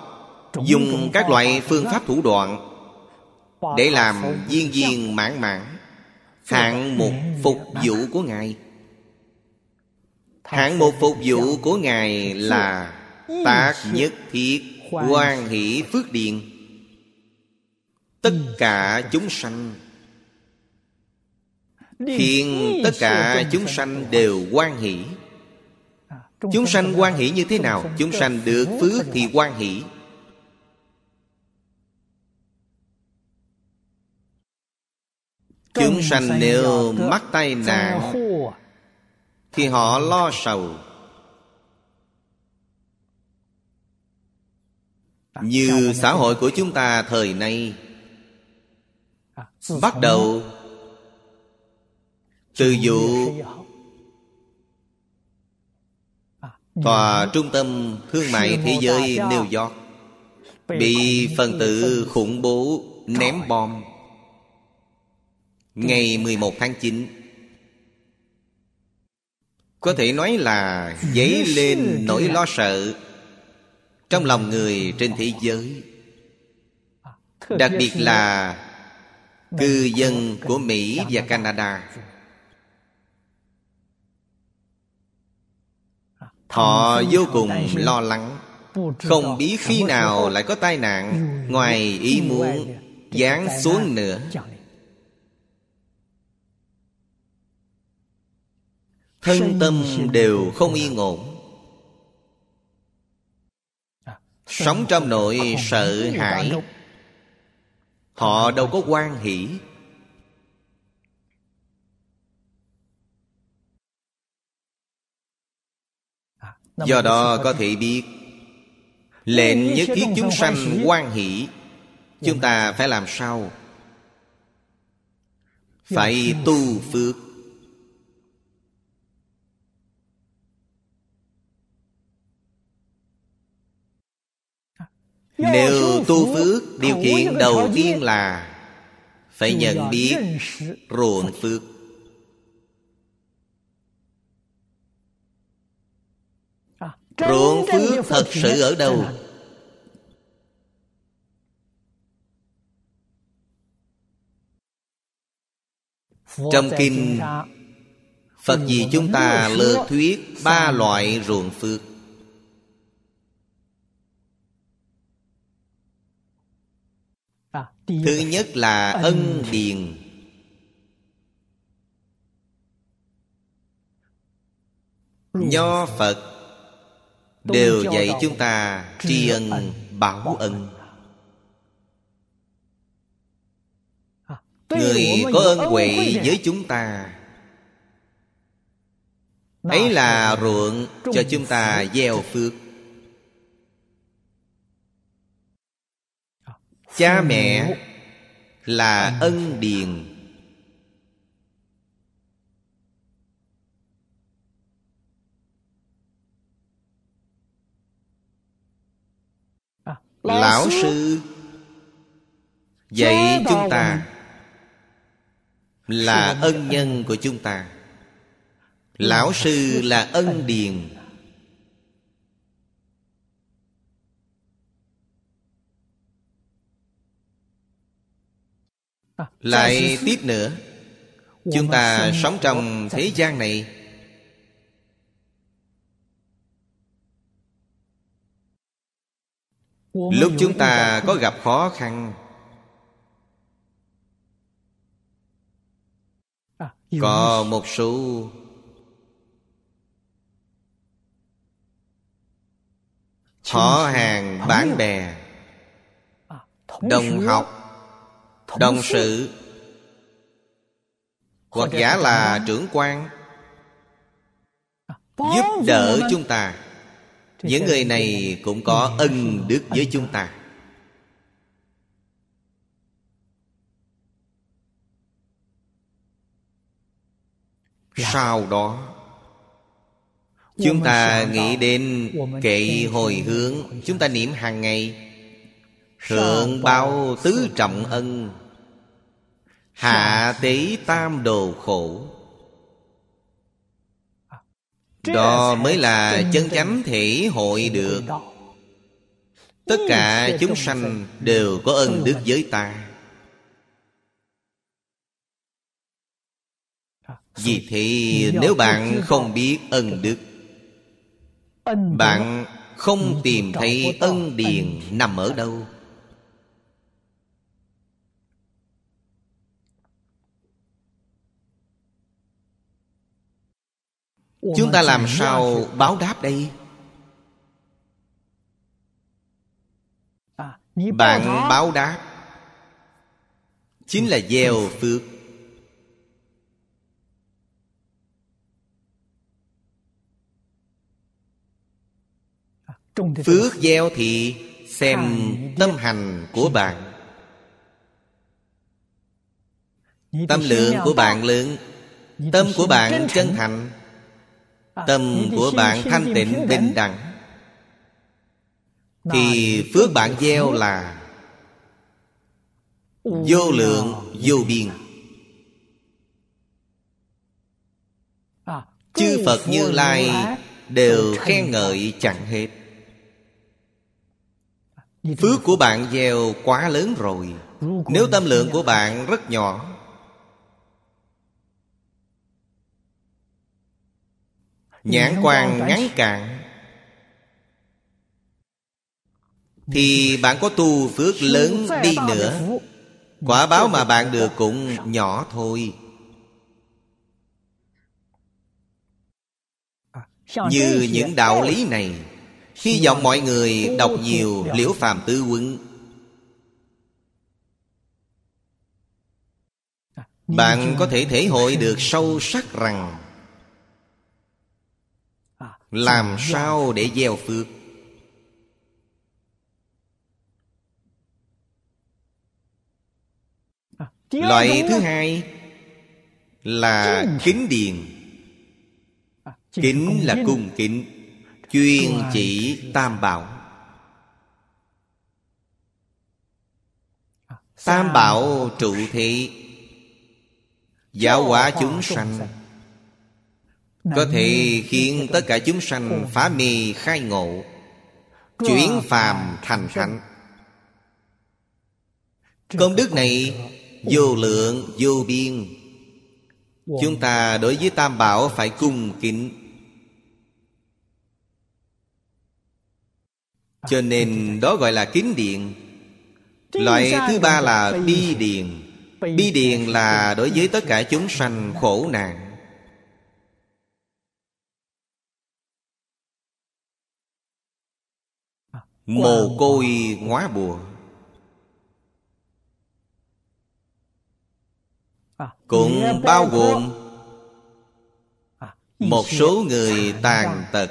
Dùng các loại phương pháp thủ đoạn để làm viên viên mãn mãn hạng mục phục vụ của ngài. Hạng mục phục vụ của ngài là tác nhất thiết quan hỷ phước điền. Tất cả chúng sanh khiến tất cả chúng sanh đều quan hỷ. Chúng sanh quan hỷ như thế nào? chúng sanh được phước thì quan hỷ Chúng sanh nếu mắc tai nạn Thì họ lo sầu. Như xã hội của chúng ta thời nay Bắt đầu Từ vụ Tòa trung tâm thương mại thế giới New York Bị phần tử khủng bố ném bom Ngày 11 tháng 9 Có thể nói là dấy lên nỗi lo sợ Trong lòng người trên thế giới. Đặc biệt là cư dân của Mỹ và Canada. Họ vô cùng lo lắng, Không biết khi nào lại có tai nạn Ngoài ý muốn Giáng xuống nữa. Thân tâm đều không yên ổn. À, Sống trong nội sợ hãi. Họ đâu có quan hỷ. À, Do đó có thể biết Lệnh nhất thiết chúng sanh quan hỷ. Chúng ta phải làm sao? Phải tu phước Nếu tu phước Điều kiện đầu tiên là Phải nhận biết ruộng phước. Ruộng phước thật sự ở đâu? Trong kinh Phật gì chúng ta lược thuyết ba loại ruộng phước thứ nhất là ân điền. Nho phật đều dạy chúng ta tri ân báo ân. à, người có ân huệ với chúng ta. Ấy là ruộng cho chúng ta gieo phước cha mẹ là ân điền. À, lão sư dạy chúng ta là ân nhân của chúng ta. Lão sư là ân điền lại tiếp nữa. Chúng ta sống trong thế gian này. Lúc chúng ta có gặp khó khăn có một số họ hàng bạn bè đồng học đồng sự hoặc giả là trưởng quan giúp đỡ chúng ta. Những người này cũng có ân đức với chúng ta. Sau đó chúng ta nghĩ đến kệ hồi hướng. chúng ta niệm hàng ngày. Thượng bao tứ trọng ân hạ tế tam đồ khổ. Đó mới là chân chánh thể hội được. tất cả chúng sanh đều có ân đức với ta. Vì thế nếu bạn không biết ân đức bạn không tìm thấy ân điền nằm ở đâu chúng ta làm sao báo đáp đây? Bạn báo đáp. Chính là gieo phước. Phước gieo thì xem tâm hành của bạn. Tâm lượng của bạn lớn. Tâm của bạn chân thành tâm của bạn thanh tịnh bình đẳng. Thì phước bạn gieo là vô lượng vô biên. Chư phật như lai đều khen ngợi chẳng hết. Phước của bạn gieo quá lớn rồi. Nếu tâm lượng của bạn rất nhỏ nhãn quan ngắn cạn. Thì bạn có tu phước lớn đi nữa. quả báo mà bạn được cũng nhỏ thôi. Như những đạo lý này hy vọng mọi người đọc nhiều liễu phàm tư quấn bạn có thể thể hội được sâu sắc rằng làm sao để gieo phước? Loại thứ hai là kính điền. Kính là cung kính chuyên chỉ tam bảo. Tam bảo trụ thị giáo hóa chúng sanh có thể khiến tất cả chúng sanh phá mê khai ngộ chuyển phàm thành thánh. Công đức này vô lượng vô biên. Chúng ta đối với tam bảo phải cung kính. Cho nên đó gọi là kính điện. Loại thứ ba là bi điền bi điền là đối với tất cả chúng sanh khổ nạn mồ côi ngóa bùa. Cũng bao gồm một số người tàn tật.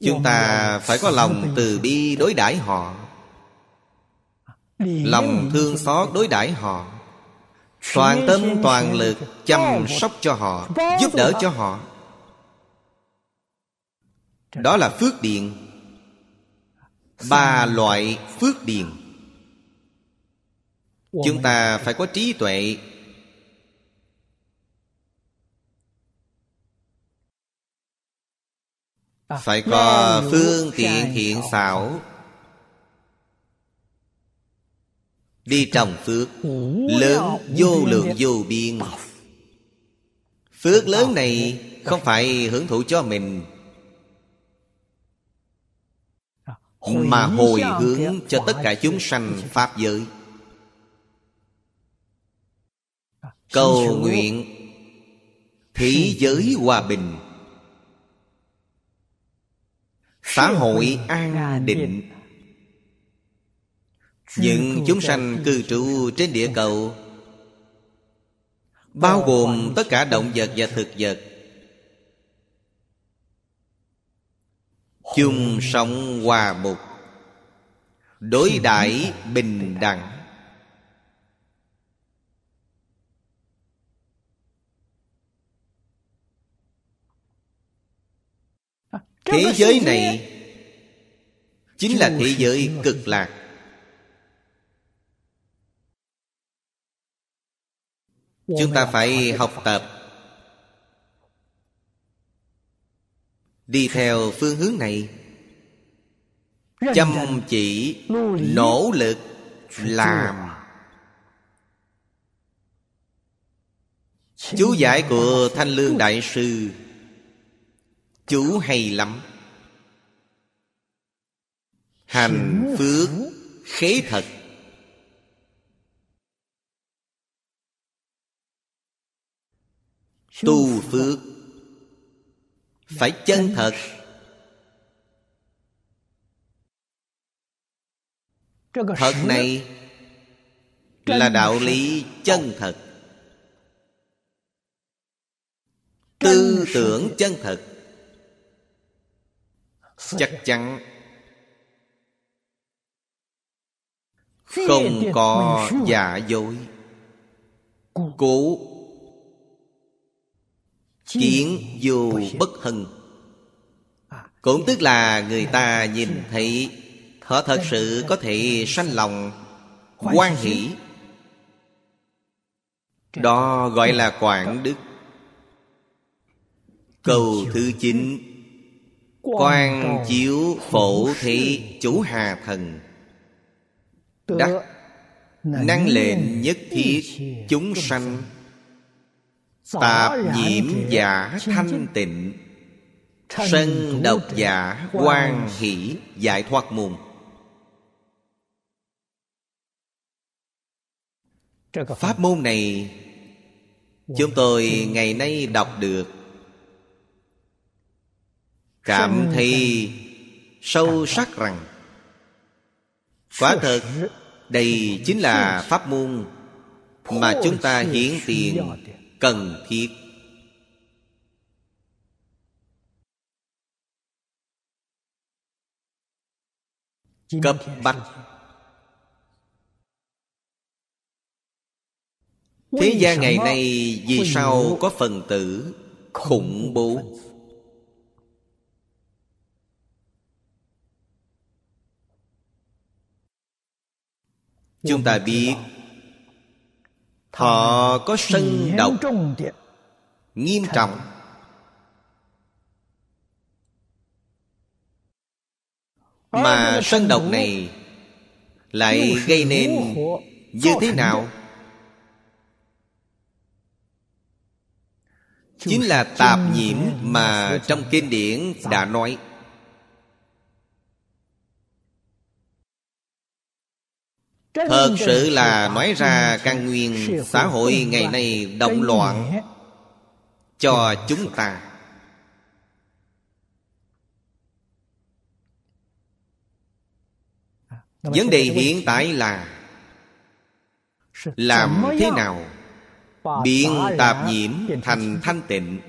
Chúng ta phải có lòng từ bi đối đãi họ. Lòng thương xót đối đãi họ. Toàn tâm toàn lực chăm sóc cho họ giúp đỡ cho họ đó là phước điện ba loại phước điện chúng ta phải có trí tuệ. Phải có phương tiện thiện xảo. Đi trồng phước. Lớn vô lượng vô biên. Phước lớn này Không phải hưởng thụ cho mình Mà hồi hướng cho tất cả chúng sanh Pháp giới. Cầu nguyện Thế giới hòa bình. Xã hội an định. Những chúng sanh cư trú trên địa cầu Bao gồm tất cả động vật và thực vật chung sống hòa mục. Đối đãi bình đẳng. Thế giới này chính là thế giới cực lạc. Chúng ta phải học tập đi theo phương hướng này. Chăm chỉ nỗ lực làm. Chú giải của thanh lương đại sư. Chú hay lắm. Hành phước khế thật. Tu phước phải chân thật. Thật này là đạo lý chân thật. Tư tưởng chân thật. Chắc chắn không có giả dối. Cố kiến vô bất hân. Cũng tức là người ta nhìn thấy họ thật sự có thể sanh lòng quan hỷ. Đó gọi là quảng đức. Câu thứ chín. Quan chiếu phổ thị chủ hà thần. Đắc năng lệnh nhất thiết chúng sanh tạp nhiễm giả thanh tịnh. Sân độc giả quan hỷ. Giải thoát môn pháp môn này chúng tôi ngày nay đọc được. Cảm thấy sâu sắc rằng quả thật đây chính là pháp môn mà chúng ta hiến tiền cần thiết. Cấp bách. thế gian ngày nay vì sao có phần tử khủng bố? chúng ta biết họ có sân độc nghiêm trọng. Mà sân độc này lại gây nên như thế nào? Chính là tạp nhiễm mà trong kinh điển đã nói thật sự là nói ra căn nguyên xã hội ngày nay động loạn cho chúng ta. Vấn đề hiện tại là làm thế nào biến tạp nhiễm thành thanh tịnh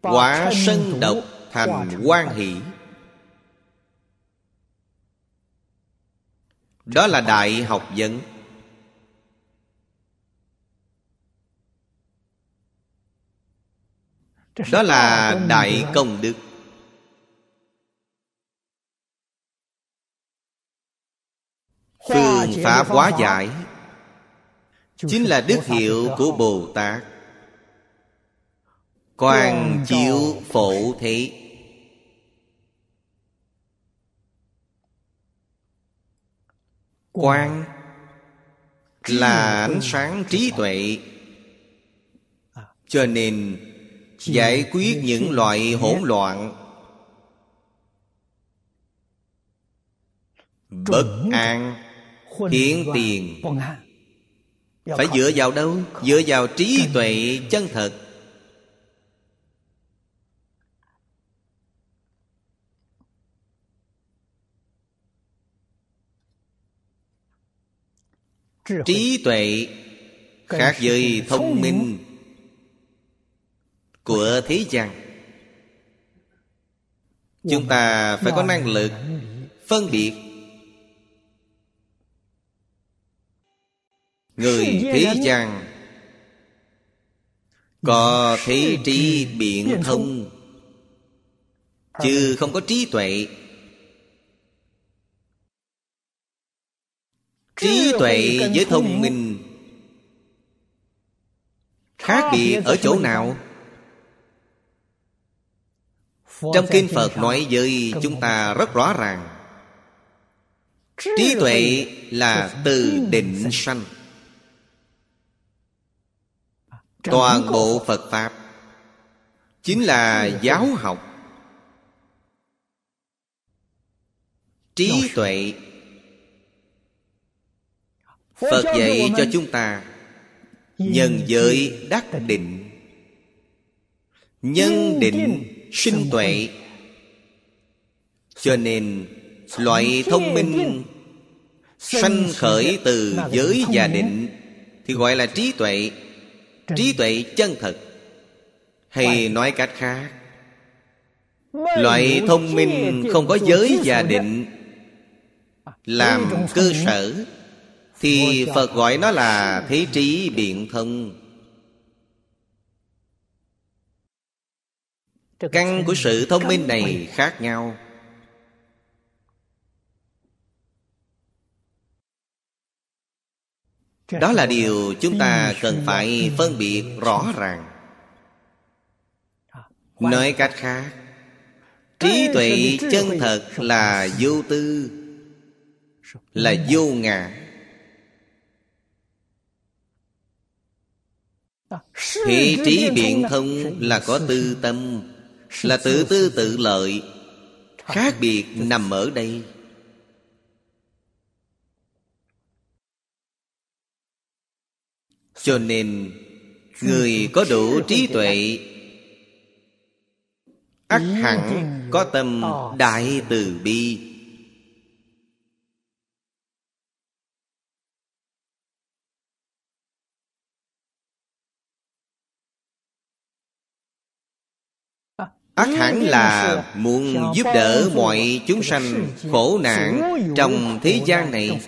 quả sân độc thành quan hỷ đó là đại học vấn. Đó là đại công đức. Phương pháp hóa giải chính là đức hiệu của bồ tát. Quan chiếu phổ thế. Quan là ánh sáng trí tuệ. Cho nên giải quyết những loại hỗn loạn. Bất an hiện tiền. phải dựa vào đâu? dựa vào trí tuệ chân thật trí tuệ khác với thông minh của thế gian. Chúng ta phải có năng lực phân biệt. Người thế gian có thế trí biện thông chứ không có trí tuệ trí tuệ với thông minh. Khác biệt ở chỗ nào? trong kinh phật nói với chúng ta rất rõ ràng. Trí tuệ là từ định sanh. Toàn bộ phật pháp chính là giáo học. Trí tuệ phật dạy cho chúng ta nhân giới đắc định. Nhân định sinh tuệ. cho nên loại thông minh sanh khởi từ giới và định thì gọi là trí tuệ. Trí tuệ chân thật. Hay nói cách khác loại thông minh không có giới và định làm cơ sở thì phật gọi nó là thế trí biện thông căn của sự thông minh này khác nhau. Đó là điều chúng ta cần phải phân biệt rõ ràng. Nói cách khác trí tuệ chân thật là vô tư là vô ngã Thị trí biện thông là có tư tâm Là tự tư tự lợi. Khác biệt nằm ở đây. Cho nên Người có đủ trí tuệ ắt hẳn có tâm đại từ bi ắt hẳn là muốn giúp đỡ mọi chúng sanh khổ nạn trong thế gian này.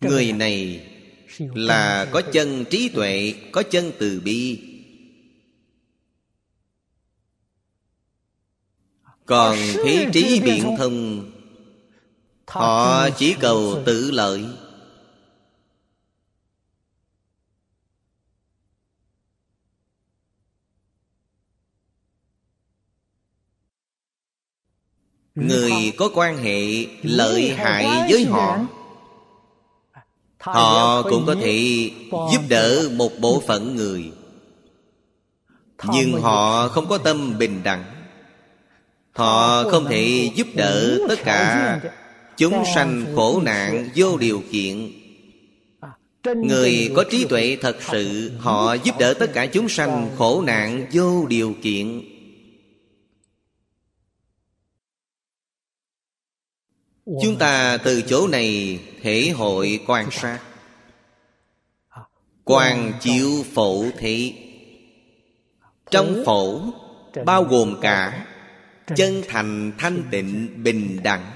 Người này là có chân trí tuệ có chân từ bi. Còn thế trí biện thông họ chỉ cầu tự lợi người có quan hệ lợi hại với họ. họ cũng có thể giúp đỡ một bộ phận người. Nhưng họ không có tâm bình đẳng. Họ không thể giúp đỡ tất cả chúng sanh khổ nạn vô điều kiện. Người có trí tuệ thật sự họ giúp đỡ tất cả chúng sanh khổ nạn vô điều kiện chúng ta từ chỗ này thể hội quan sát. Quan chiếu phổ thị trong phổ bao gồm cả chân thành thanh tịnh bình đẳng.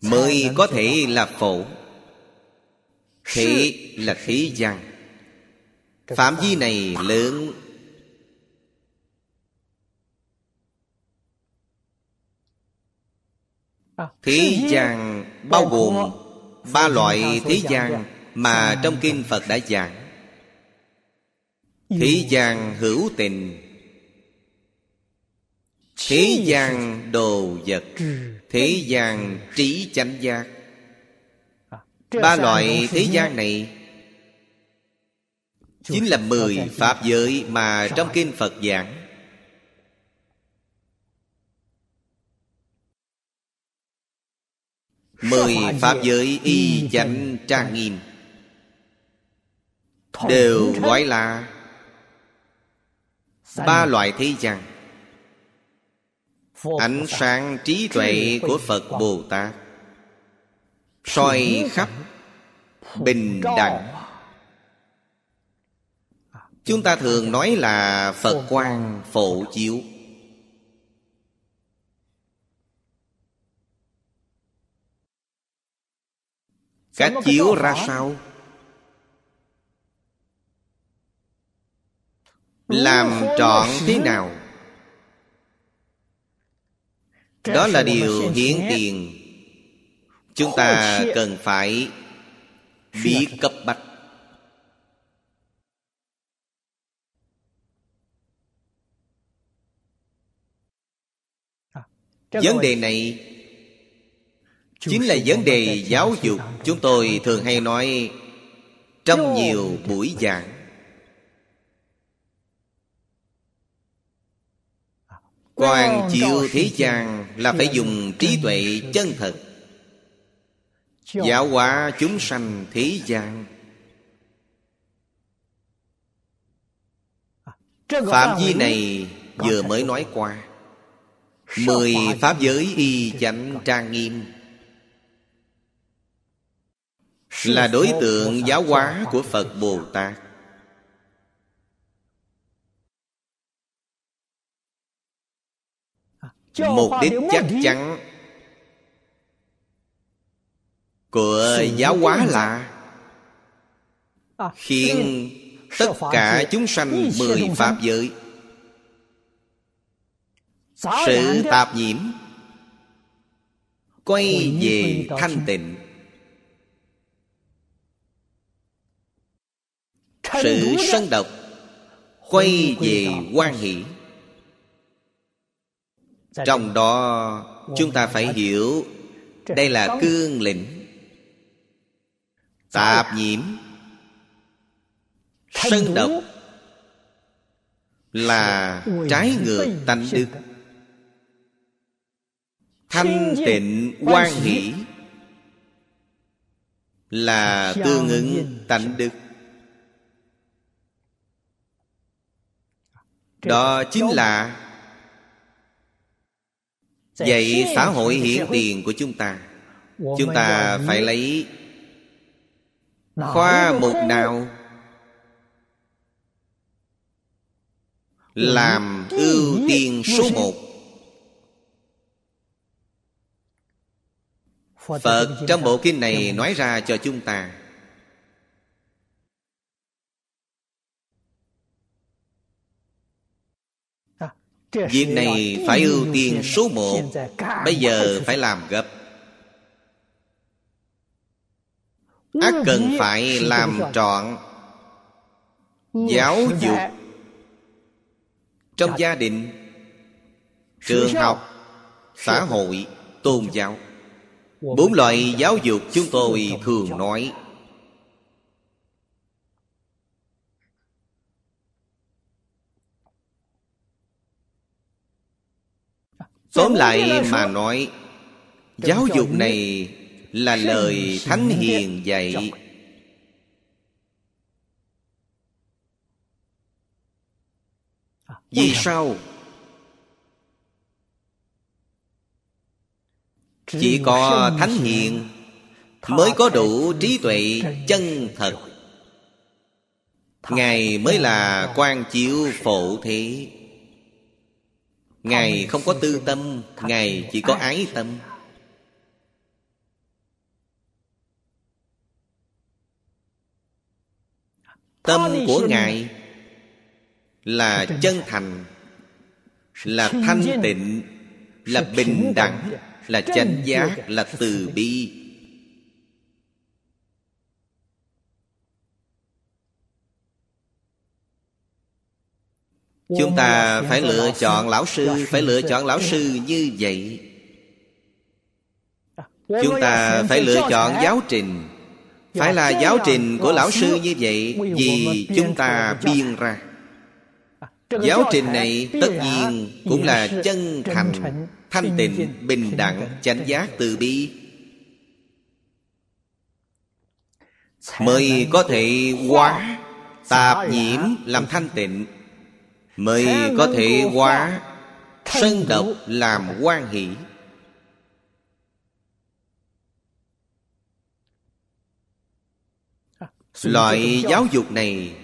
Mới có thể là phổ. Thị là khí văn phạm vi này lớn Thế gian bao gồm ba loại thế gian mà trong kinh Phật đã giảng. Thế gian hữu tình. Thế gian đồ vật. Thế gian trí chánh giác. Ba loại thế gian này Chính là mười Pháp giới mà trong Kinh Phật giảng Mười Pháp giới y chánh trang nghiêm. Đều gọi là Ba loại thế gian. Ánh sáng trí tuệ của Phật Bồ Tát soi khắp bình đẳng. Chúng ta thường nói là phật quang phổ chiếu cách chiếu ra sao? Làm trọn thế nào? Đó là điều hiển tiền. Chúng ta cần phải biết cấp bách. Vấn đề này chính là vấn đề giáo dục. chúng tôi thường hay nói trong nhiều buổi giảng. Quan chiếu thế gian là phải dùng trí tuệ chân thật. Giáo hóa chúng sanh thế gian. Phạm vi này vừa mới nói qua mười pháp giới y chánh trang nghiêm là đối tượng giáo hóa của phật bồ tát. Mục đích chắc chắn của giáo hóa là khiến tất cả chúng sanh mười pháp giới. Sự tạp nhiễm quay về thanh tịnh sự sân độc quay về quan hỷ. Trong đó chúng ta phải hiểu đây là cương lĩnh. Tạp nhiễm. Sân độc là trái ngược tánh đức. Thanh tịnh quan hỷ là tương ứng tánh đức đó chính là dạy xã hội hiện tiền của chúng ta. Chúng ta phải lấy khoa mục nào làm ưu tiên số một? Phật trong bộ kinh này nói ra cho chúng ta việc này phải ưu tiên số một. bây giờ phải làm gấp. Ác cần phải làm trọn. Giáo dục. Trong gia đình trường học xã hội tôn giáo. Bốn loại giáo dục chúng tôi thường nói tóm lại mà nói giáo dục này là lời thánh hiền dạy. vì sao? Chỉ có thánh hiền mới có đủ trí tuệ chân thật. ngài mới là quan chiếu phổ thế ngài không có tư tâm ngài chỉ có ái tâm. Tâm của ngài là chân thành là thanh tịnh là bình đẳng là chánh giác là từ bi Chúng ta phải lựa chọn lão sư Phải lựa chọn lão sư. như vậy. Chúng ta phải lựa chọn giáo trình. Phải là giáo trình của lão sư như vậy Vì chúng ta biên ra. Giáo trình này tất nhiên cũng là chân thành Thanh tịnh, bình đẳng, chánh giác, từ bi. Mới có thể hóa Tạp nhiễm làm thanh tịnh Mới có thể hóa Sân độc làm quan hỷ. Loại giáo dục này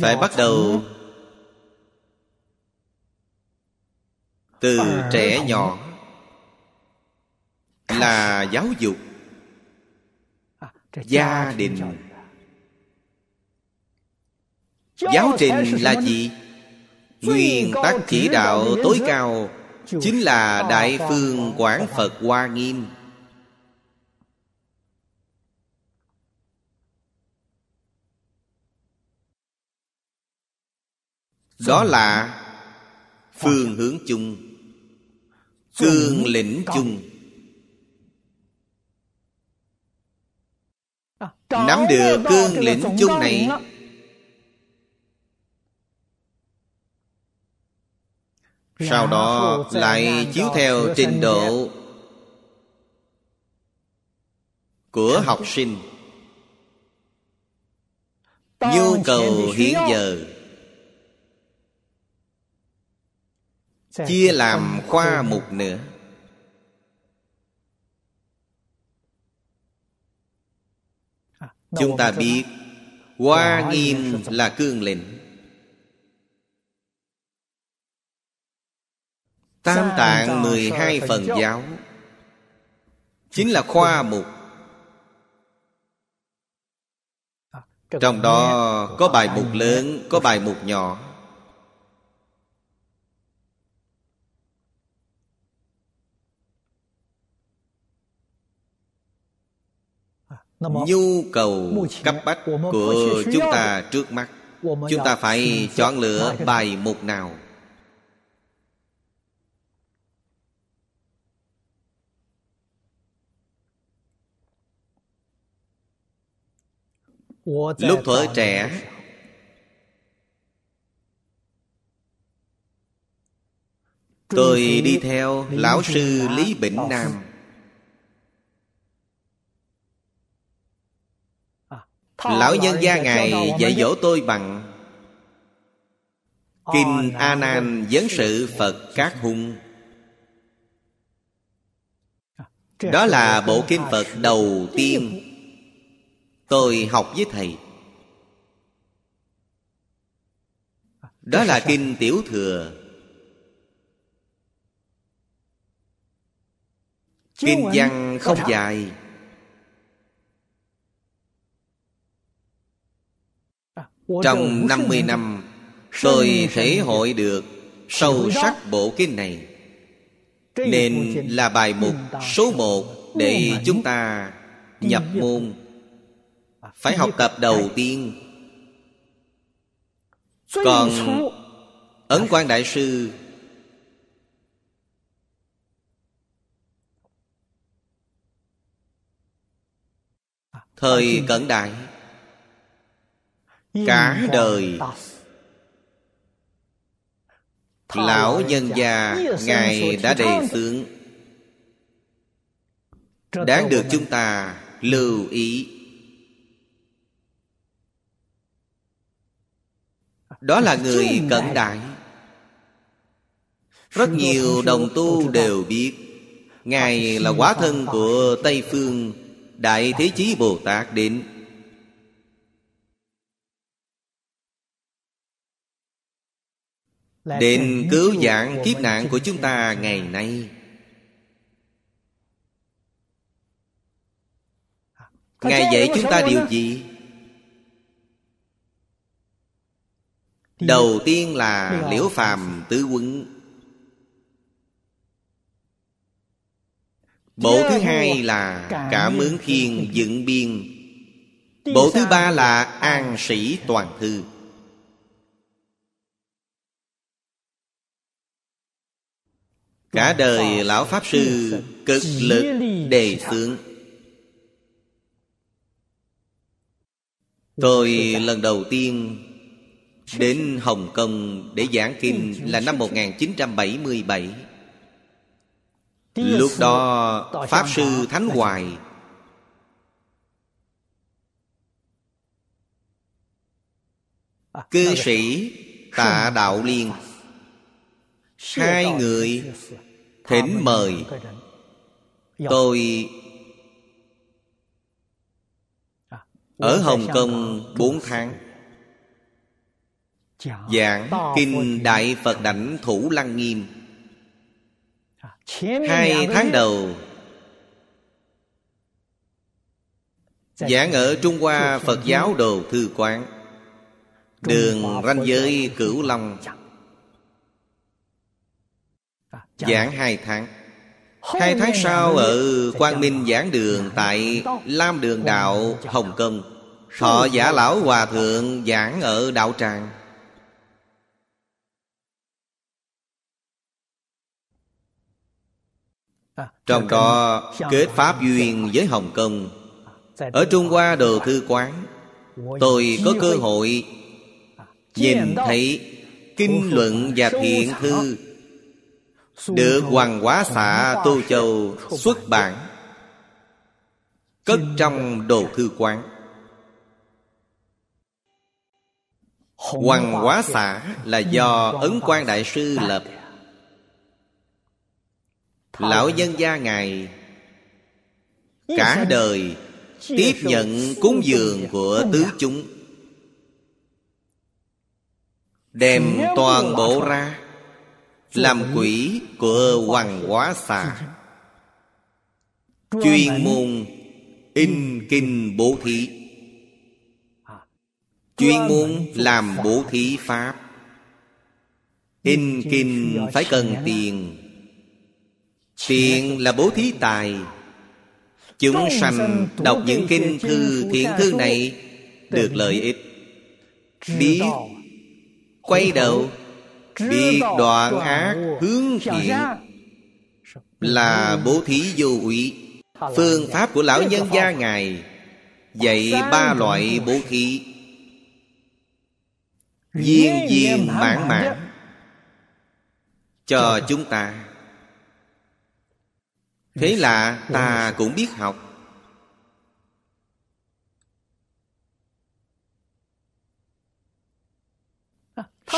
Phải bắt đầu Từ trẻ nhỏ Là giáo dục Gia đình Giáo trình là gì? Nguyên tắc chỉ đạo tối cao Chính là Đại Phương Quảng Phật Hoa Nghiêm. Đó là phương hướng chung Cương lĩnh chung. Nắm được cương lĩnh chung này Sau đó lại chiếu theo trình độ Của học sinh. Nhu cầu hiện giờ. Chia làm khoa mục nữa. À, Chúng ta biết Hoa nghiêm là cương lĩnh Tam tạng 12 phần giáo. Chính là khoa mục. Trong đó có bài mục lớn Có bài mục nhỏ. Nhu cầu cấp bách của chúng ta trước mắt. Chúng ta phải chọn lựa bài mục nào lúc thuở trẻ. tôi đi theo lão sư lý bỉnh nam. À, lão nhân gia ngài dạy dỗ tôi bằng kinh a nan vấn sự phật các hung. À, đó là bộ kinh phật đầu tiên Tôi học với thầy. Đó là Kinh Tiểu Thừa. Kinh văn không dài. Trong Trong 50 năm, Tôi thể hội được Sâu sắc bộ kinh này. Nên là bài mục số một Để chúng ta nhập môn phải học tập đầu tiên. Còn ấn quan đại sư, thời cận đại, cả đời lão nhân gia ngài đã đề xướng. Đáng được chúng ta lưu ý. Đó là người cận đại. Rất nhiều đồng tu đều biết Ngài là quá thân của Tây Phương Đại Thế Chí Bồ Tát đến. Đến cứu giảng kiếp nạn của chúng ta ngày nay. Ngài dạy chúng ta điều gì? đầu tiên là liễu phàm tứ quân bộ thứ hai là cảm ứng khiên dựng biên. Bộ thứ ba là an sĩ toàn thư. Cả đời lão pháp sư cực lực đề xướng. Tôi lần đầu tiên đến Hồng Kông để giảng kinh là năm 1977 Lúc đó Pháp Sư Thánh Hoài Cư sĩ Tạ Đạo Liên. Hai người thỉnh mời. Tôi Ở Hồng Kông bốn tháng Giảng Kinh Đại Phật Đảnh Thủ Lăng Nghiêm. Hai tháng đầu. Giảng ở Trung Hoa Phật giáo Đồ Thư Quán. Đường ranh giới Cửu Long. Giảng hai tháng. Hai tháng sau ở Quang Minh giảng đường Tại Lam Đường Đạo Hồng Kông. Thọ giả lão hòa thượng giảng ở Đạo Tràng Trong đó kết pháp duyên với Hồng Kông, Ở Trung Hoa Đồ Thư Quán, Tôi có cơ hội Nhìn thấy Kinh luận và thiện thư Được Hoàng Hóa xã Tô Châu xuất bản Cất trong Đồ Thư Quán. Hoàng Hóa xã là do Ấn Quang Đại Sư lập Lão nhân gia Ngài Cả đời Tiếp nhận cúng dường của tứ chúng. Đem toàn bộ ra Làm quỷ của Hoàng Hóa Xà. Chuyên môn In kinh bố thí. Chuyên môn làm bố thí Pháp. In kinh phải cần tiền Tiền là bố thí tài. Chúng sanh đọc những kinh thư thiện thư này Được lợi ích. Biết Quay đầu Biết đoạn ác hướng thiện Là bố thí vô ủy. Phương pháp của lão nhân gia Ngài Dạy ba loại bố thí. Viên viên mãn mãn Cho chúng ta Thế là ta cũng biết học.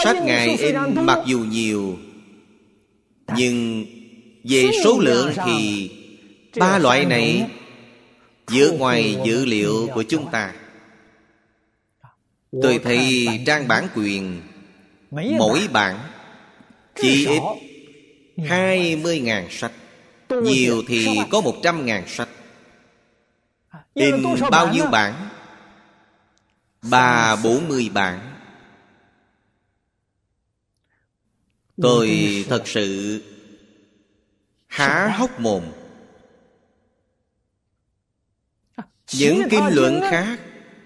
Sách Ngài in mặc dù nhiều Nhưng về số lượng thì Ba loại này Vượt ngoài dữ liệu của chúng ta. Tôi thấy trang bản quyền Mỗi bản Chỉ ít hai mươi ngàn sách Nhiều thì có một trăm ngàn sách In bao nhiêu bản? Ba bốn mươi bản. Tôi thật sự há hốc mồm. Những kinh luận khác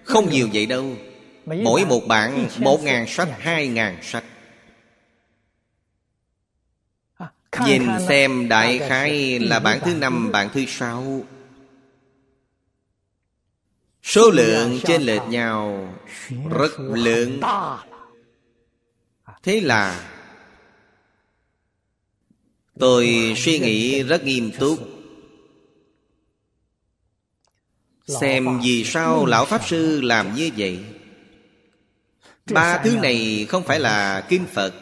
Không nhiều vậy đâu. Mỗi một bản Một ngàn sách Hai ngàn sách Nhìn xem đại khái là bản thứ năm Bản thứ sáu. Số lượng trên lệch nhau Rất lớn. Thế là Tôi suy nghĩ rất nghiêm túc. Xem vì sao Lão Pháp Sư làm như vậy? Ba thứ này không phải là kinh Phật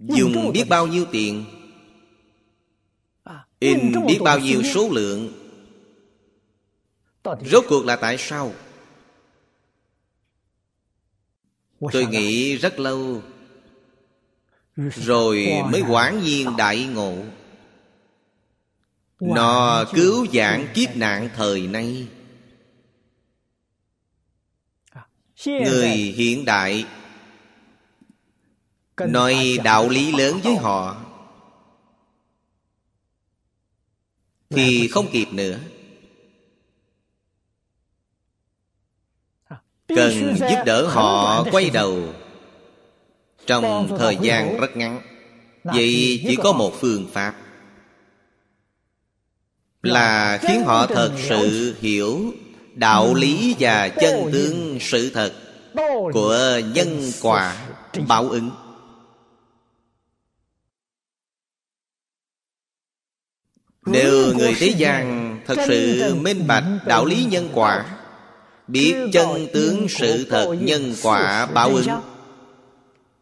Dùng biết bao nhiêu tiền? In biết bao nhiêu số lượng? Rốt cuộc là tại sao? Tôi nghĩ rất lâu. Rồi mới quán nhiên đại ngộ. Nó cứu giảng kiếp nạn thời nay. Người hiện đại Nói đạo lý lớn với họ. Thì không kịp nữa. Cần giúp đỡ họ quay đầu Trong thời gian rất ngắn. Vậy chỉ có một phương pháp. Là khiến họ thật sự hiểu Đạo lý và chân tướng sự thật Của nhân quả báo ứng Nếu người thế gian thật sự minh bạch đạo lý nhân quả Biết chân tướng sự thật nhân quả báo ứng.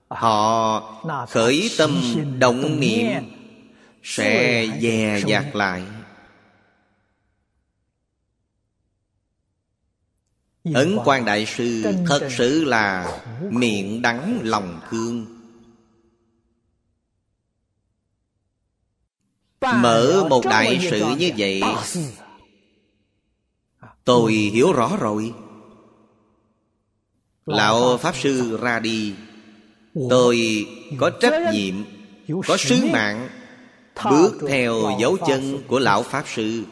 Họ khởi tâm động niệm Sẽ dè dặt lại. Ấn quan đại sư thật sự là miệng đắng lòng thương Mở một đại sự như vậy. Tôi hiểu rõ rồi. Lão Pháp Sư ra đi. Tôi có trách nhiệm Có sứ mạng Bước theo dấu chân của Lão Pháp Sư.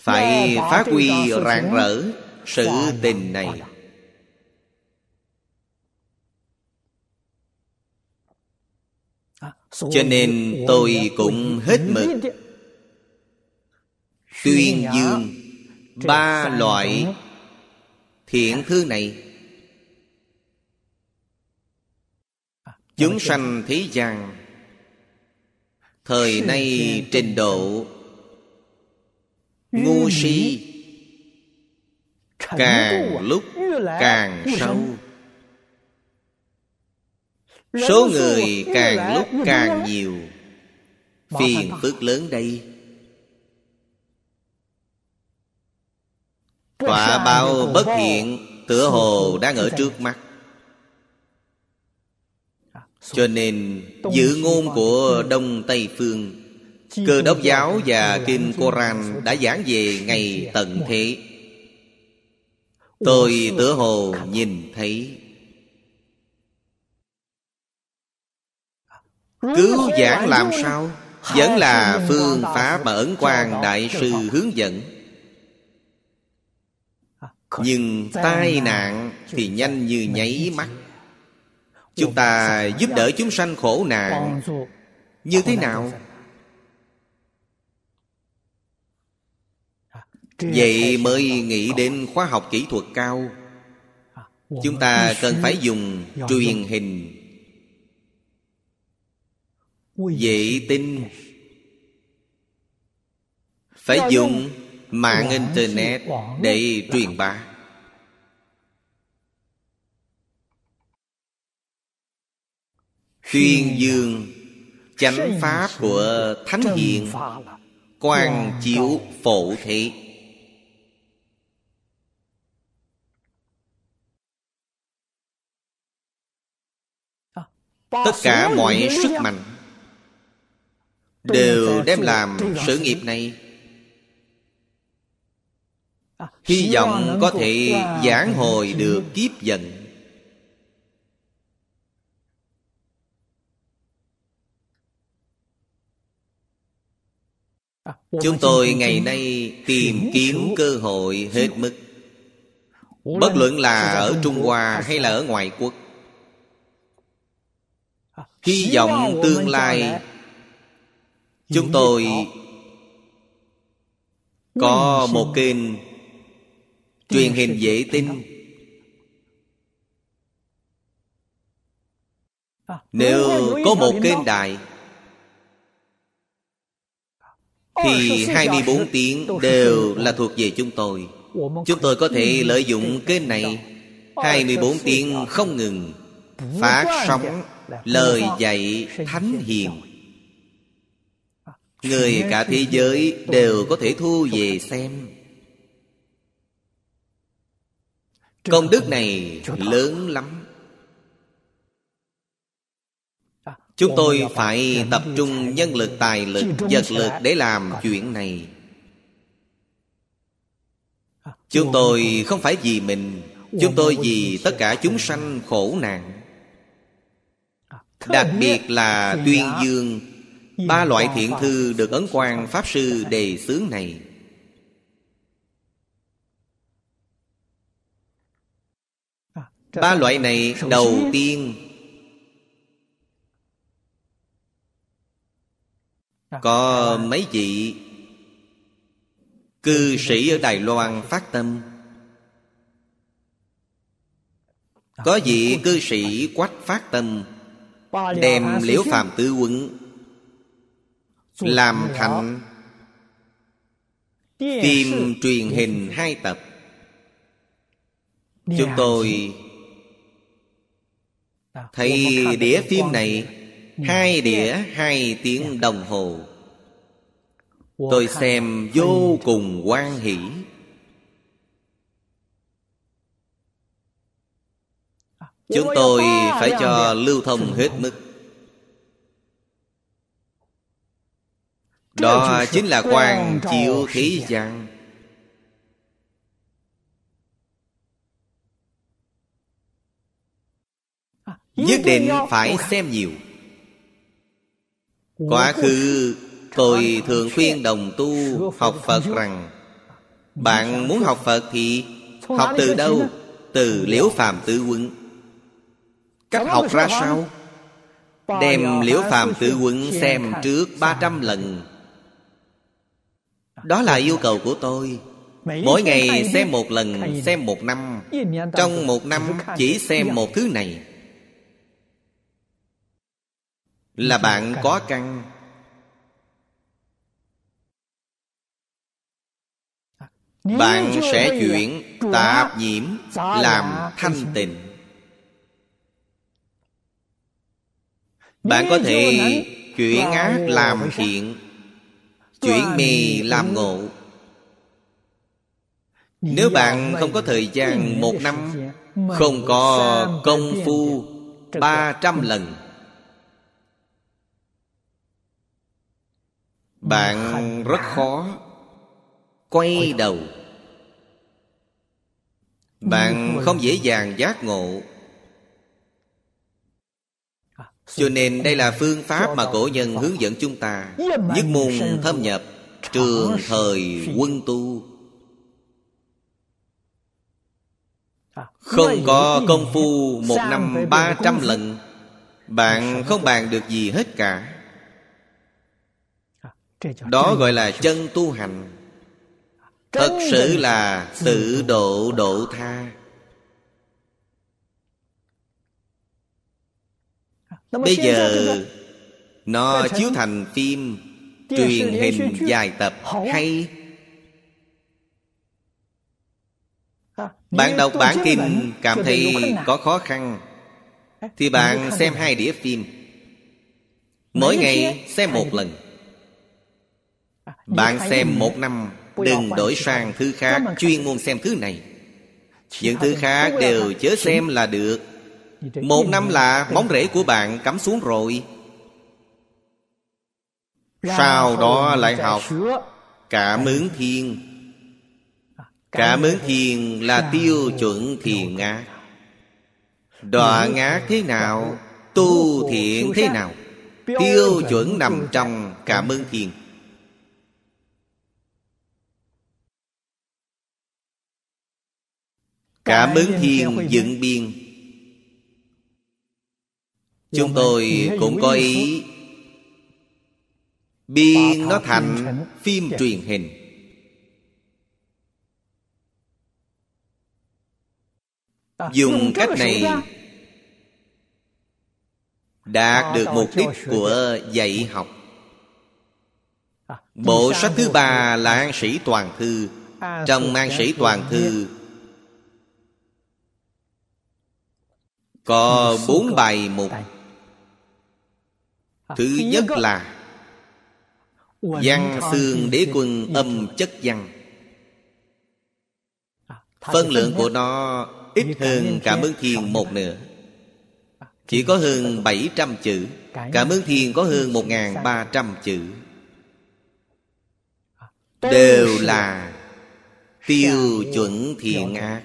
Phải phát huy rạng rỡ Sự tình này Cho nên tôi cũng hết mực. Tuyên dương Ba loại Thiện thư này. Chúng sanh thế gian Thời nay trình độ Ngu si Càng lúc càng sâu Số người càng lúc càng nhiều. Phiền phức lớn đây. Quả bao bất hiện Tựa hồ đang ở trước mắt. Cho nên Dự ngôn của Đông Tây Phương Cơ đốc giáo và Kinh Koran Đã giảng về ngày tận thế. Tôi tựa hồ nhìn thấy Cứu giảng làm sao? Vẫn là phương pháp mà Ấn Quang Đại Sư hướng dẫn. Nhưng tai nạn thì nhanh như nháy mắt. Chúng ta giúp đỡ chúng sanh khổ nạn. Như thế nào? Vậy mới nghĩ đến khoa học kỹ thuật cao. Chúng ta cần phải dùng truyền hình Vệ tinh. Phải dùng mạng Internet để truyền bá. Tuyên dương chánh pháp của Thánh Hiền Quang chiếu phổ thị Tất cả mọi sức mạnh Đều đem làm sự nghiệp này. Hy vọng có thể giảng hồi được kiếp giận. Chúng tôi ngày nay tìm kiếm cơ hội hết mức. Bất luận là ở Trung Hoa hay là ở ngoại quốc. Hy vọng tương lai Chúng tôi Có một kênh Truyền hình vệ tinh Nếu có một kênh đài Thì 24 tiếng đều là thuộc về chúng tôi. Chúng tôi có thể lợi dụng kênh này 24 tiếng không ngừng Phát sóng lời dạy thánh hiền Người cả thế giới đều có thể thu về xem. Công đức này lớn lắm. Chúng tôi phải tập trung nhân lực, tài lực, vật lực để làm chuyện này. Chúng tôi không? phải vì mình Chúng tôi vì tất cả chúng sanh khổ nạn. Đặc biệt là tuyên dương Ba loại thiện thư được Ấn quan Pháp Sư đề xướng này. Ba loại này đầu tiên. Có mấy vị? Cư sĩ ở Đài Loan phát tâm. Có vị cư sĩ quách phát tâm, Đem liễu phàm tứ quân làm thành Phim truyền hình hai tập. Chúng tôi Thấy đĩa phim này Hai đĩa hai tiếng đồng hồ. Tôi xem vô cùng quan hỷ. Chúng tôi phải cho lưu thông hết mức Đó chính là quan chiếu khí gian Nhất định phải xem nhiều. Quá khứ tôi thường khuyên đồng tu học Phật rằng Bạn muốn học Phật thì Học từ đâu? Từ liễu phàm tứ quấn Cách học ra sao? Đem liễu phàm tứ quấn xem trước 300 lần Đó là yêu cầu của tôi. Mỗi ngày xem một lần, xem một năm. Trong một năm chỉ xem một thứ này. Là bạn có căn. Bạn sẽ chuyển tạp nhiễm làm thanh tịnh. Bạn có thể chuyển ác làm thiện chuyển mì làm ngộ. nếu bạn không có thời gian một năm không có công phu ba trăm lần. Bạn rất khó quay đầu. Bạn không dễ dàng giác ngộ cho nên đây là phương pháp mà cổ nhân hướng dẫn chúng ta. Nhất môn thâm nhập, Trường thời quân tu. Không có công phu Một năm ba trăm lần, Bạn không bàn được gì hết cả. Đó gọi là chân tu hành. Thật sự là tự độ độ tha. Bây giờ nó chiếu thành phim truyền hình dài tập hay. Bạn đọc bản kinh cảm thấy có khó khăn thì bạn xem hai đĩa phim. Mỗi ngày xem một lần. Bạn xem một năm. Đừng đổi sang thứ khác Chuyên môn xem thứ này. Những thứ khác đều chớ xem là được Một năm là móng rễ của bạn cắm xuống rồi. Sau đó lại học Cảm ứng thiên. Cảm ứng thiên là tiêu chuẩn thiền ngã Đọa ngã thế nào? Tu thiện thế nào? Tiêu chuẩn nằm trong cảm ứng thiên. Cảm ứng thiên dựng biên Chúng tôi cũng có ý Biên nó thành phim truyền hình. Dùng cách này Đạt được mục đích của dạy học. Bộ sách thứ ba là An Sĩ Toàn Thư. Trong An Sĩ Toàn Thư Có bốn bài mục Thứ nhất là Văn xương đế quân âm chất văn. Phân lượng của nó ít hơn Cảm ứng thiên một nửa. Chỉ có hơn 700 chữ. Cảm ứng thiên có hơn 1.300 chữ. Đều là tiêu chuẩn thiện ác.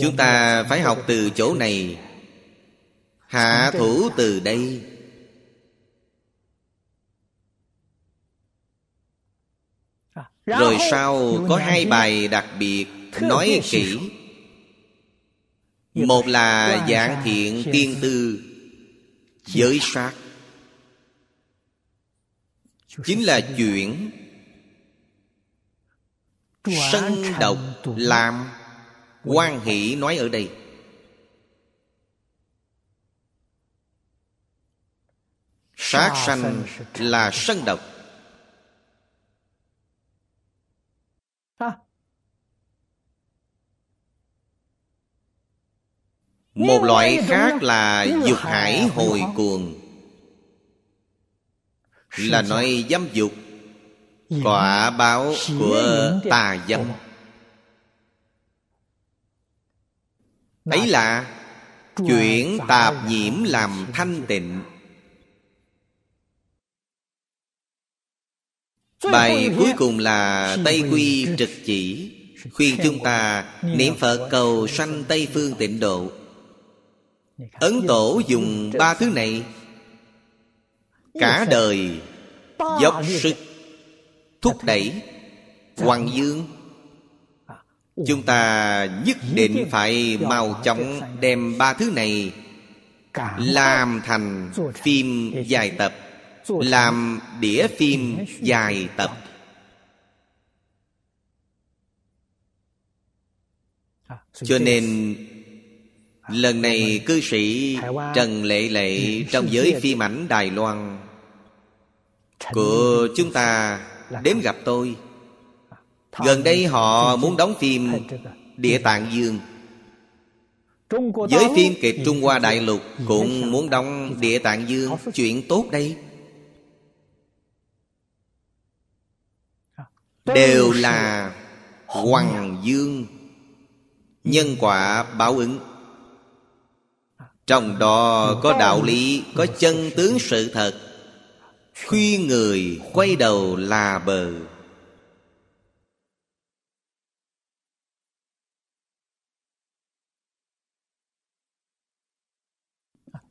Chúng ta phải học từ chỗ này Hạ thủ từ đây. Rồi sau có hai bài đặc biệt Nói kỹ. Một là giảng thiện tiên tư Giới sát chính là chuyện sân độc làm. Quan hỷ nói ở đây sát sanh là sân độc một loại khác là dục hải hồi cuồng. Là nói dâm dục quả báo của tà dâm. ấy là chuyển tạp nhiễm làm thanh tịnh bài cuối cùng là tây quy trực chỉ. khuyên chúng ta niệm phật cầu sanh tây phương tịnh độ. Ấn tổ dùng ba thứ này. Cả đời dốc sức thúc đẩy hoàng dương. chúng ta nhất định phải mau chóng đem ba thứ này làm thành phim dài tập làm đĩa phim dài tập. Cho nên, lần này cư sĩ trần lệ lệ trong giới phim ảnh đài loan của chúng ta đến gặp tôi. Gần đây họ muốn đóng phim địa tạng dương. Giới phim kịch trung hoa đại lục cũng muốn đóng địa tạng dương. Chuyện tốt đây. Đều là hoàng dương nhân quả báo ứng. Trong đó có đạo lý có chân tướng sự thật. Khuyên người quay đầu là bờ.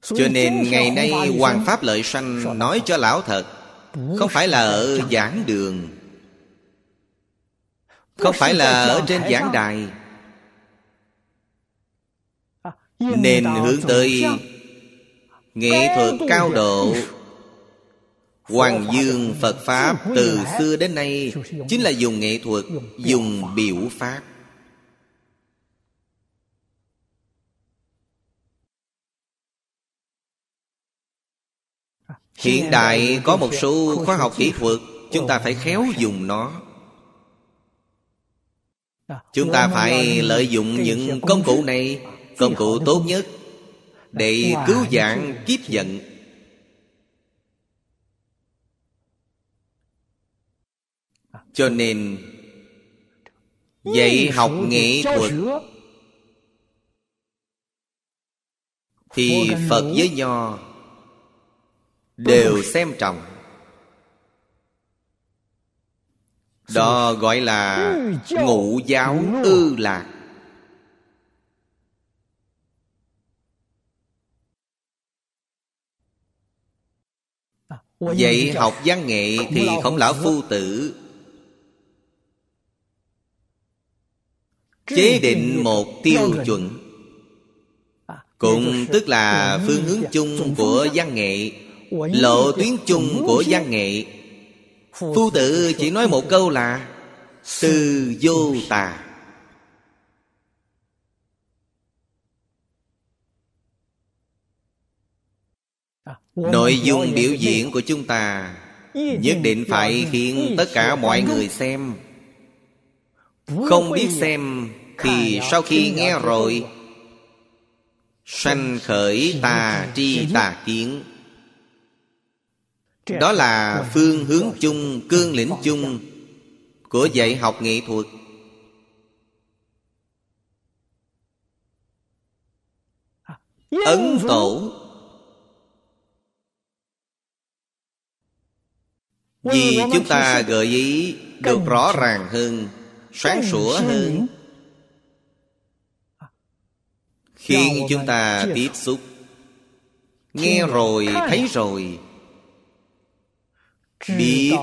Cho nên ngày nay hoàng pháp lợi sanh nói cho lão thật không phải là ở giảng đường không phải là ở trên giảng đài? Nên hướng tới nghệ thuật cao độ. Hoàng dương Phật Pháp từ xưa đến nay Chính là dùng nghệ thuật Dùng biểu pháp. Hiện đại có một số khoa học kỹ thuật Chúng ta phải khéo dùng nó Chúng ta phải lợi dụng những công cụ này Công cụ tốt nhất Để cứu dạng kiếp giận. Cho nên Dạy học nghệ thuật Thì Phật với Nho Đều xem trọng Đó gọi là ngũ giáo ư lạc. Dạy học văn nghệ thì khổng lão phu tử. Chế định một tiêu chuẩn. Cũng tức là phương hướng chung của văn nghệ Lộ tuyến chung của văn nghệ Phu tử chỉ nói một câu là Từ vô tà. Nội dung biểu diễn của chúng ta Nhất định phải khiến tất cả mọi người xem. Không biết xem Thì sau khi nghe rồi Sanh khởi tà tri tà kiến đó là phương hướng chung cương lĩnh chung của dạy học nghệ thuật. Ấn tổ. Vì chúng ta gợi ý được rõ ràng hơn sáng sủa hơn. khiến chúng ta tiếp xúc. Nghe rồi thấy rồi biết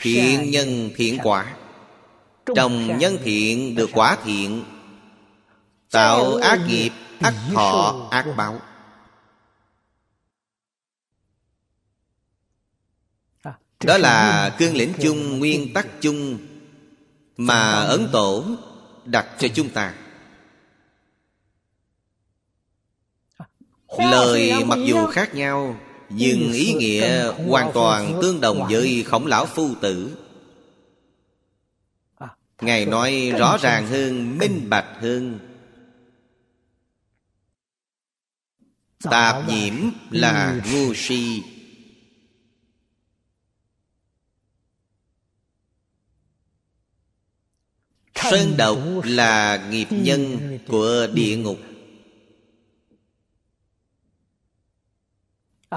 thiện nhân thiện quả. Trồng nhân thiện được quả thiện tạo ác nghiệp ác thọ ác báo. Đó là cương lĩnh chung, nguyên tắc chung Mà Ấn Tổ đặt cho chúng ta. Lời mặc dù khác nhau Nhưng ý nghĩa hoàn toàn tương đồng với khổng lão phu tử. Ngài nói rõ ràng hơn, minh bạch hơn. Tạp nhiễm là ngu si. Sơn độc là nghiệp nhân của địa ngục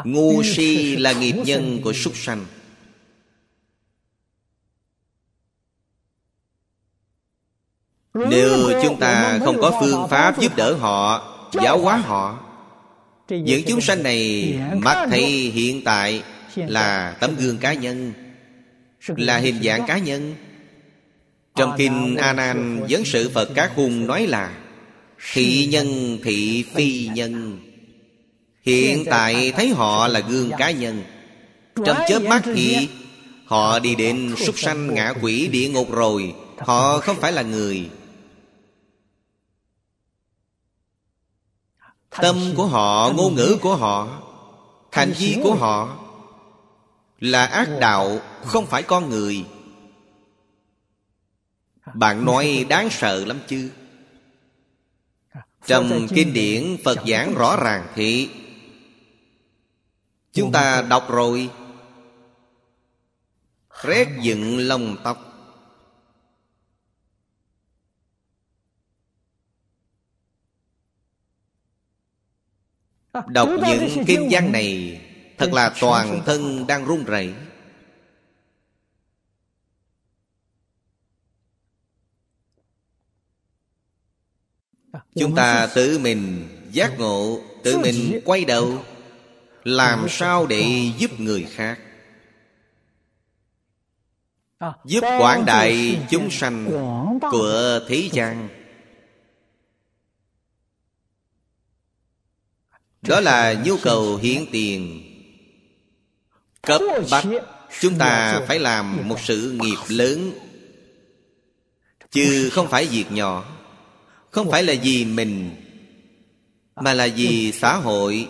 Ngu si là nghiệp nhân của súc sanh. Nếu chúng ta không có phương pháp giúp đỡ họ Giáo hóa họ Những chúng sanh này Mắt thấy hiện tại Là tấm gương cá nhân Là hình dạng cá nhân. Trong kinh A Nan Vấn sự Phật Cá Hùng nói là Thị nhân thị phi nhân Hiện tại thấy họ là gương cá nhân. Trong chớp mắt thì Họ đi đến súc sanh ngạ quỷ địa ngục rồi. Họ không phải là người. Tâm của họ, ngôn ngữ của họ Hành vi của họ Là ác đạo Không phải con người. Bạn nói đáng sợ lắm chứ. Trong kinh điển Phật giảng rõ ràng thì Chúng ta đọc rồi. Rét dựng lông tóc Đọc những kinh văn này Thật là toàn thân đang run rẩy. Chúng ta tự mình giác ngộ Tự mình quay đầu Làm sao để giúp người khác? Giúp quảng đại chúng sanh Của thế gian. Đó là nhu cầu hiện tiền. Cấp bách Chúng ta phải làm một sự nghiệp lớn. Chứ không phải việc nhỏ Không phải là vì mình Mà là vì xã hội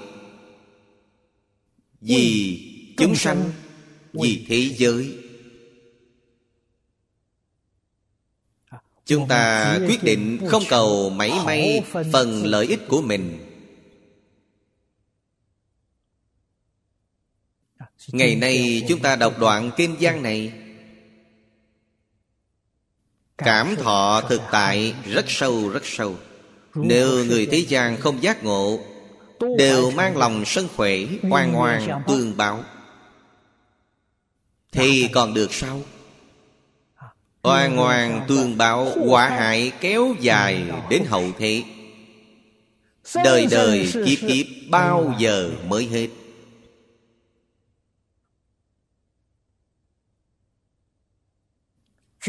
Vì chúng sanh Vì thế giới. Chúng ta quyết định không cầu mảy may phần lợi ích của mình. Ngày nay chúng ta đọc đoạn kinh văn này. Cảm thọ thực tại rất sâu rất sâu. Nếu người thế gian không giác ngộ Đều mang lòng sân khỏe Oan oan tương báo. Thì còn được sao? Oan oan tương báo Quả hại kéo dài đến hậu thế. Đời đời kiếp kiếp bao giờ mới hết?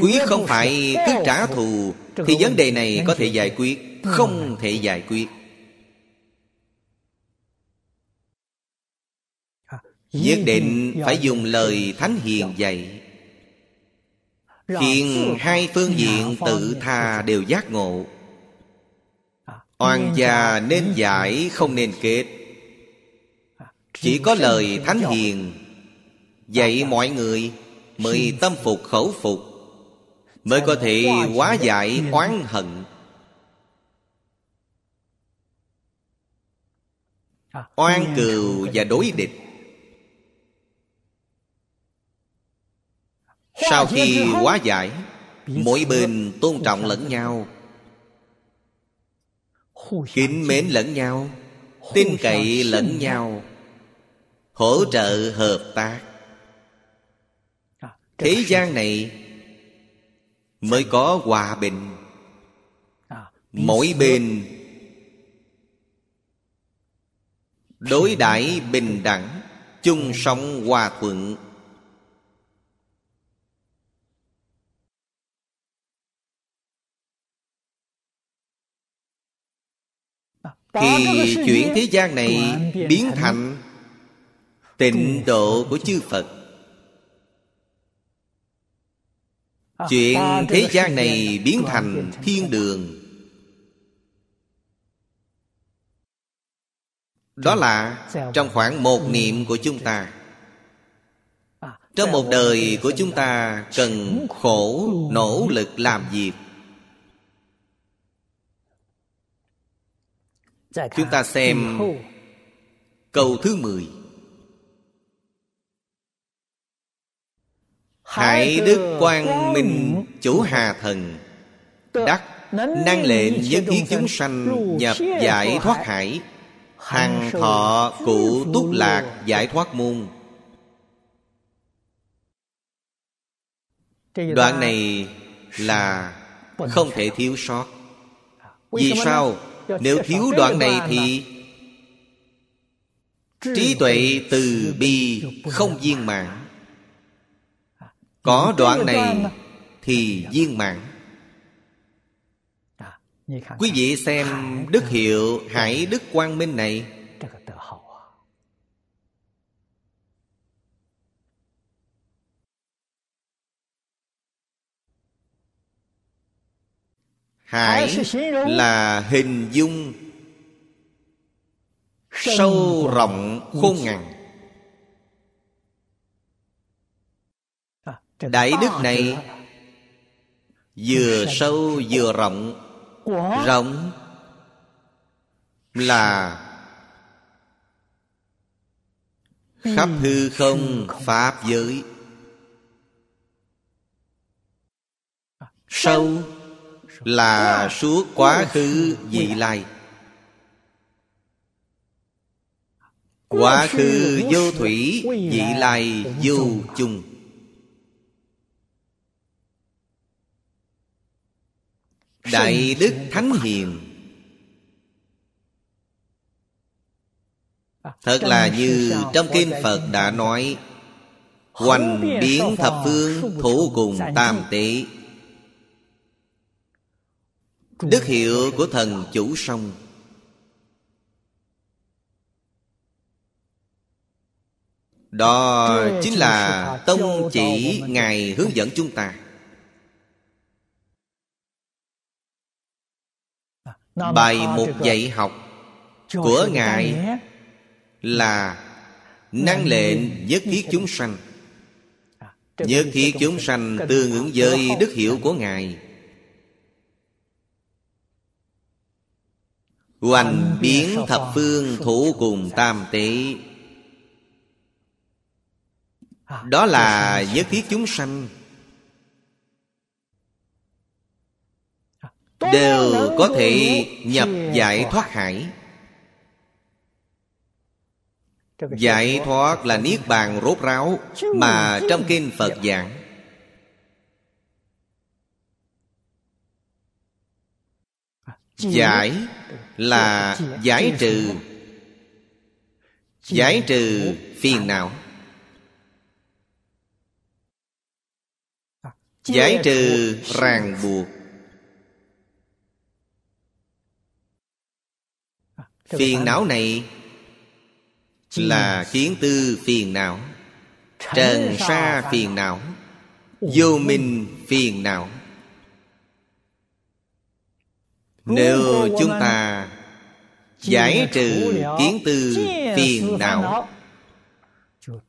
Quyết không phải cứ trả thù Thì vấn đề này có thể giải quyết. Không thể giải quyết Nhất định phải dùng lời Thánh Hiền dạy. Khiến hai phương diện tự tha đều giác ngộ. Oan gia nên giải không nên kết. Chỉ có lời Thánh Hiền Dạy mọi người Mới tâm phục khẩu phục Mới có thể hóa giải oán hận. Oan cừu và đối địch Sau khi hóa giải Mỗi bên tôn trọng lẫn nhau. Kính mến lẫn nhau Tin cậy lẫn nhau. Hỗ trợ hợp tác. Thế gian này mới có hòa bình. Mỗi bên đối đãi bình đẳng chung sống hòa thuận thì chuyển thế gian này biến thành tịnh độ của chư phật. Chuyện thế gian này biến thành thiên đường. Đó là trong khoảng một niệm của chúng ta. Trong một đời của chúng ta Cần khổ nỗ lực làm việc Chúng ta xem câu thứ 10 Hải đức quang minh chủ hà thần Đắc năng lệnh nhất thiết chúng sanh Nhập giải thoát hải. Hằng thọ cụ túc lạc giải thoát môn. Đoạn này là không thể thiếu sót. Vì sao? Nếu thiếu đoạn này thì Trí tuệ từ bi không viên mãn. Có đoạn này thì viên mãn. Quý vị xem đức hiệu Hải Đức Quang Minh này. Hải là hình dung Sâu rộng khôn ngàn. Đại đức này Vừa sâu vừa rộng Rộng Là Khắp hư không Pháp giới. Sâu là suốt quá khứ vị lai. Quá khứ vô thủy Vị lai vô chung. Đại Đức Thánh Hiền. Thật là như trong Kinh Phật đã nói, Hoành biến thập phương thủ cùng tam tế. Đức hiệu của thần chủ sông Đó chính là tông chỉ Ngài hướng dẫn chúng ta. Bài mục dạy học Của Ngài Là Năng lệnh nhất thiết chúng sanh. Nhất thiết chúng sanh tương ứng với đức hiệu của Ngài Hoành biến thập phương thủ cùng tam tế Đó là nhất thiết chúng sanh. Đều có thể nhập giải thoát hải. Giải thoát là niết bàn rốt ráo Mà trong kinh Phật giảng Giải là giải trừ. Giải trừ phiền não. Giải trừ ràng buộc. Phiền não này Là kiến tư phiền não. Trần sa phiền não. Vô minh phiền não Nếu chúng ta Giải trừ kiến tư phiền não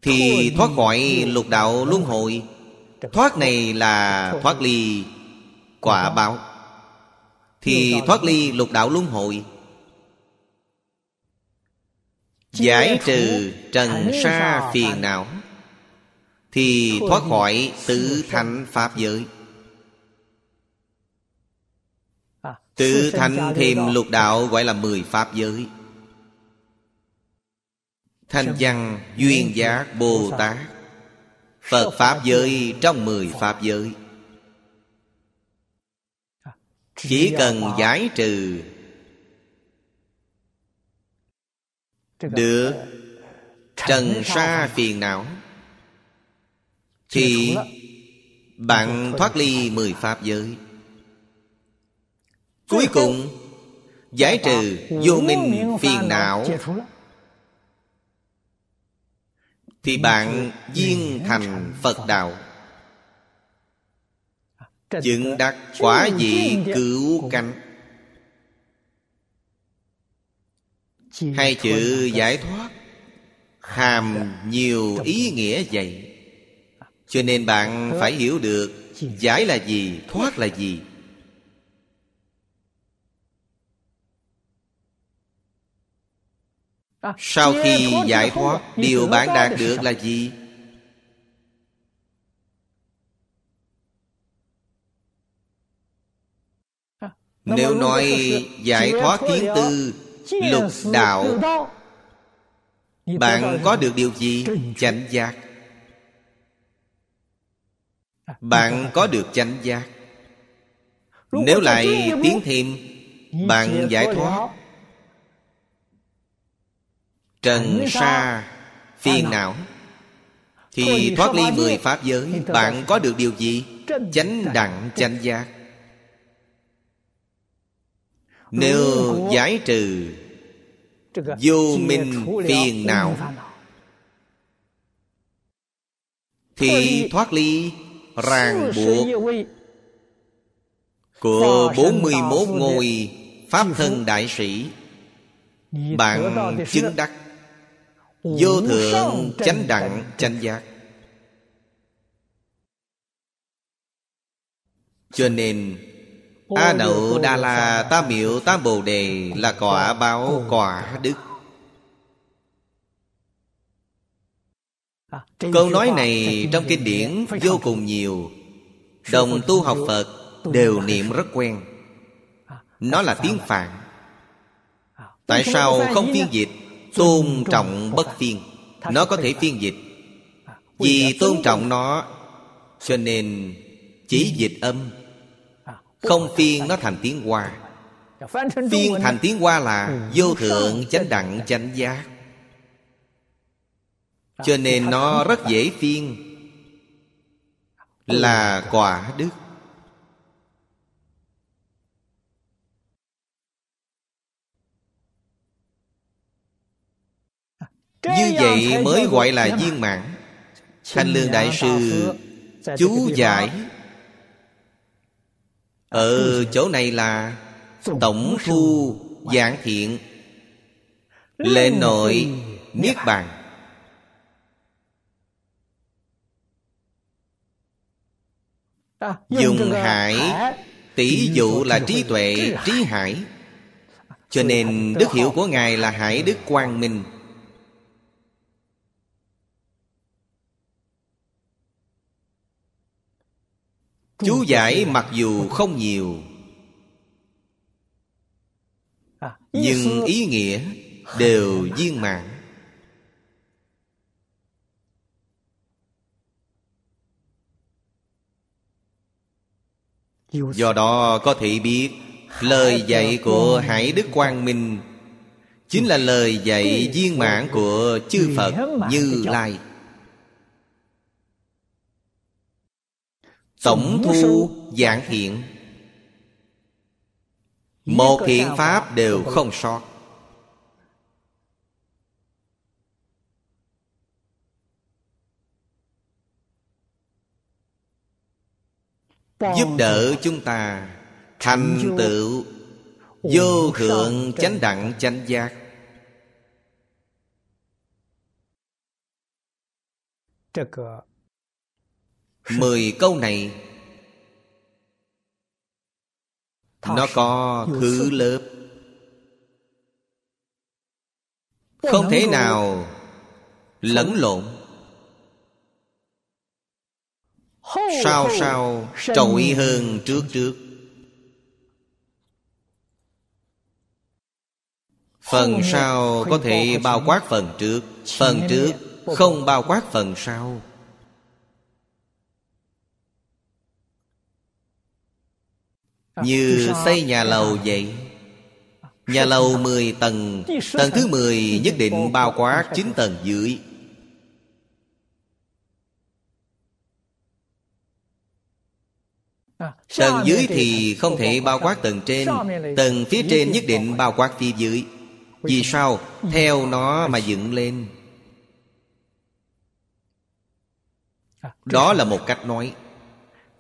Thì thoát khỏi lục đạo luân hồi. Thoát này là thoát ly quả báo. Thì thoát ly lục đạo luân hồi. Giải trừ trần sa phiền não Thì thoát khỏi tự thành Pháp giới Tự thành thêm lục đạo gọi là mười Pháp giới. Thanh văn duyên giác Bồ Tát. Phật Pháp giới trong mười Pháp giới. Chỉ cần giải trừ Được Trần sa phiền não Thì Bạn thoát ly mười Pháp giới Cuối cùng Giải trừ vô minh phiền não. Thì bạn viên thành Phật Đạo. Chứng đắc quả vị cứu cánh. Hai chữ giải thoát Hàm nhiều ý nghĩa vậy. Cho nên bạn phải hiểu được Giải là gì, thoát là gì Sau khi giải thoát Điều bạn đạt được là gì? Nếu nói giải thoát kiến tư Lục đạo Bạn có được điều gì? Chánh giác. Bạn có được chánh giác. Nếu lại tiến thêm Bạn giải thoát Trần sa phiền não Thì thoát ly mười pháp giới Bạn có được điều gì? Chánh đẳng chánh giác. Nếu giải trừ Vô minh phiền não Thì thoát ly ràng buộc Của 41 ngôi Pháp thân đại sĩ Bạn chứng đắc Vô thượng chánh đẳng chánh giác. Cho nên A Nậu Đa La Tam Miệu Tam Bồ Đề Là quả báo quả đức. Câu nói này trong kinh điển vô cùng nhiều. Đồng tu học Phật đều niệm rất quen. Nó là tiếng Phạn. Tại sao không phiên dịch Tôn trọng bất phiên. Nó có thể phiên dịch. Vì tôn trọng nó Cho nên chỉ dịch âm. Không phiên nó thành tiếng Hoa. Phiên thành tiếng Hoa là Vô thượng chánh đẳng chánh giác. Cho nên nó rất dễ phiên. Là quả đức Như vậy mới gọi là viên mãn. Thanh Lương Đại Sư Chú giải. Ở chỗ này là Tổng thu giảng thiện Lệ nội Niết Bàn. Dùng hải Tỷ dụ là trí tuệ Trí hải. Cho nên đức hiệu của Ngài là Hải Đức Quang Minh Chú giải mặc dù không nhiều. Nhưng ý nghĩa đều viên mãn. Do đó có thể biết Lời dạy của Hải Đức Quang Minh Chính là lời dạy viên mãn của chư Phật Như Lai Tổng thu giảng thiện Một thiện pháp đều không sót. Giúp đỡ chúng ta Thành tựu Vô thượng chánh đẳng chánh giác Mười câu này. Nó có thứ lớp. Không thể nào lẫn lộn. Sao sao trội hơn trước trước. Phần sau có thể bao quát phần trước Phần trước không bao quát phần sau Như xây nhà lầu vậy. Nhà lầu 10 tầng. Tầng thứ 10 nhất định bao quát 9 tầng dưới. Tầng dưới thì không thể bao quát tầng trên. Tầng phía trên nhất định bao quát phía dưới. Vì sao? Theo nó mà dựng lên. Đó là một cách nói.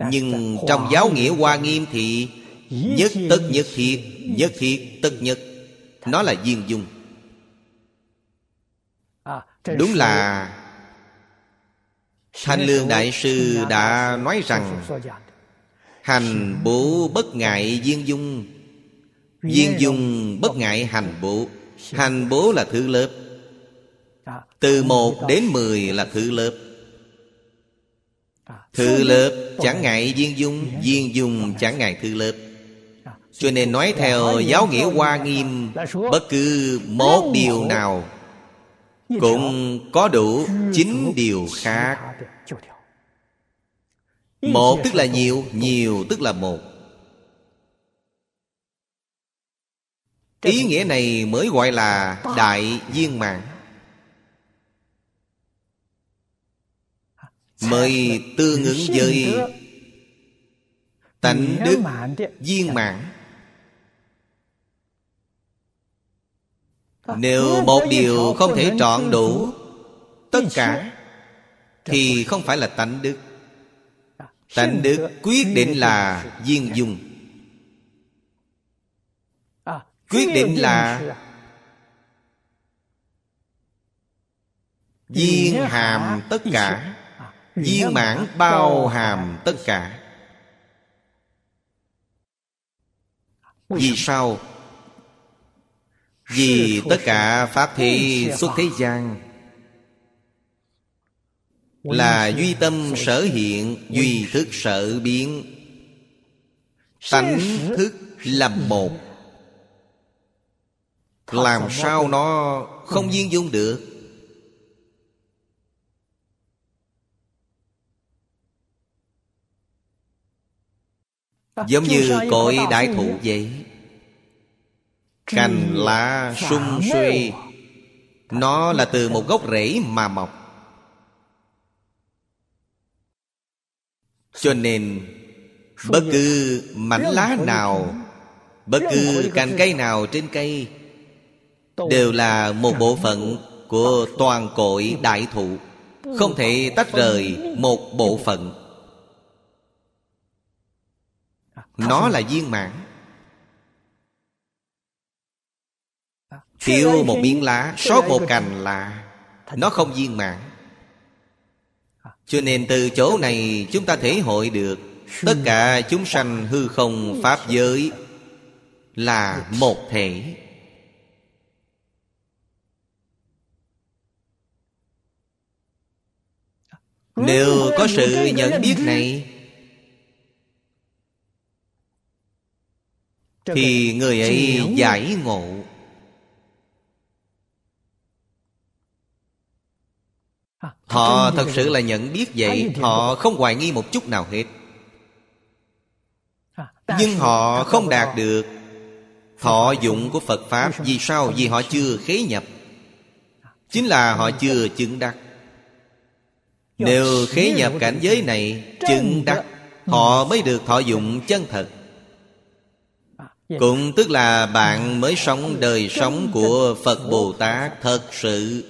Nhưng trong giáo nghĩa Hoa Nghiêm thì Nhất tất nhất thiết Nhất thiết tất nhất. Nó là viên dung. Đúng là Thanh Lương Đại Sư đã nói rằng, Hành bố bất ngại viên dung. Viên dung bất ngại hành bố. Hành bố là thứ lớp. Từ một đến mười là thứ lớp. Thứ lớp chẳng ngại viên dung Viên dung chẳng ngại thứ lớp. Cho nên nói theo giáo nghĩa Hoa Nghiêm, Bất cứ một điều nào Cũng có đủ chín điều khác. Một tức là nhiều Nhiều tức là một. Ý nghĩa này mới gọi là Đại viên mạng Mới tương ứng với Tánh đức viên mãn. Nếu một điều không thể trọn đủ Tất cả Thì không phải là tánh đức. Tánh đức quyết định là viên dung Quyết định là Viên hàm tất cả. Viên mãn bao hàm tất cả. Vì sao? Vì tất cả Pháp thế xuất thế gian Là duy tâm sở hiện Duy thức sở biến. Tánh thức là một. Làm sao nó không viên dung được? Giống như cội đại thụ vậy Cành lá sung suy. Nó là từ một gốc rễ mà mọc. Cho nên Bất cứ mảnh lá nào Bất cứ cành cây nào trên cây Đều là một bộ phận của toàn cội đại thụ. Không thể tách rời một bộ phận. Nó là viên mãn Thiếu một miếng lá Sót một cành là Nó không viên mãn. Cho nên từ chỗ này Chúng ta thể hội được. Tất cả chúng sanh hư không Pháp giới Là một thể. Nếu có sự nhận biết này thì người ấy giải ngộ họ thật sự là nhận biết vậy họ không hoài nghi một chút nào hết. À, nhưng họ không đạt được. Thọ dụng của phật pháp vì sao? vì họ chưa khế nhập. À, chính là họ chưa chứng đắc. Nếu khế nhập cảnh giới này chứng đắc họ mới được thọ dụng chân thật. Cũng tức là bạn mới sống đời sống của Phật Bồ Tát thật sự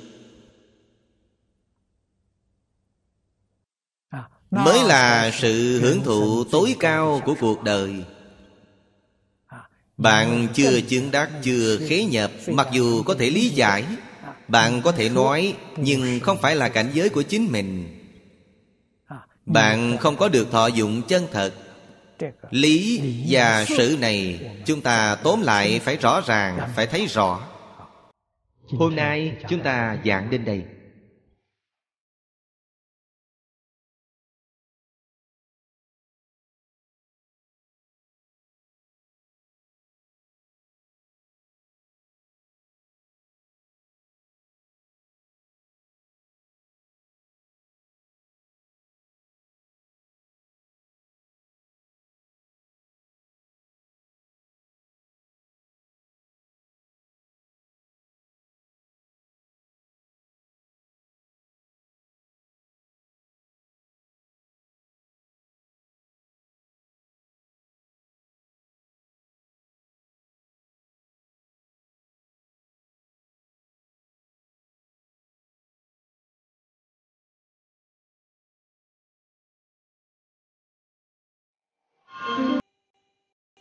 Mới là sự hưởng thụ tối cao của cuộc đời. à, Bạn chưa chứng đắc, chưa khế nhập Mặc dù có thể lý giải à, Bạn có thể nói Nhưng không phải là cảnh giới của chính mình. Bạn không có được thọ dụng chân thật. Lý và sự này chúng ta tóm lại phải rõ ràng phải thấy rõ. Hôm nay chúng ta giảng đến đây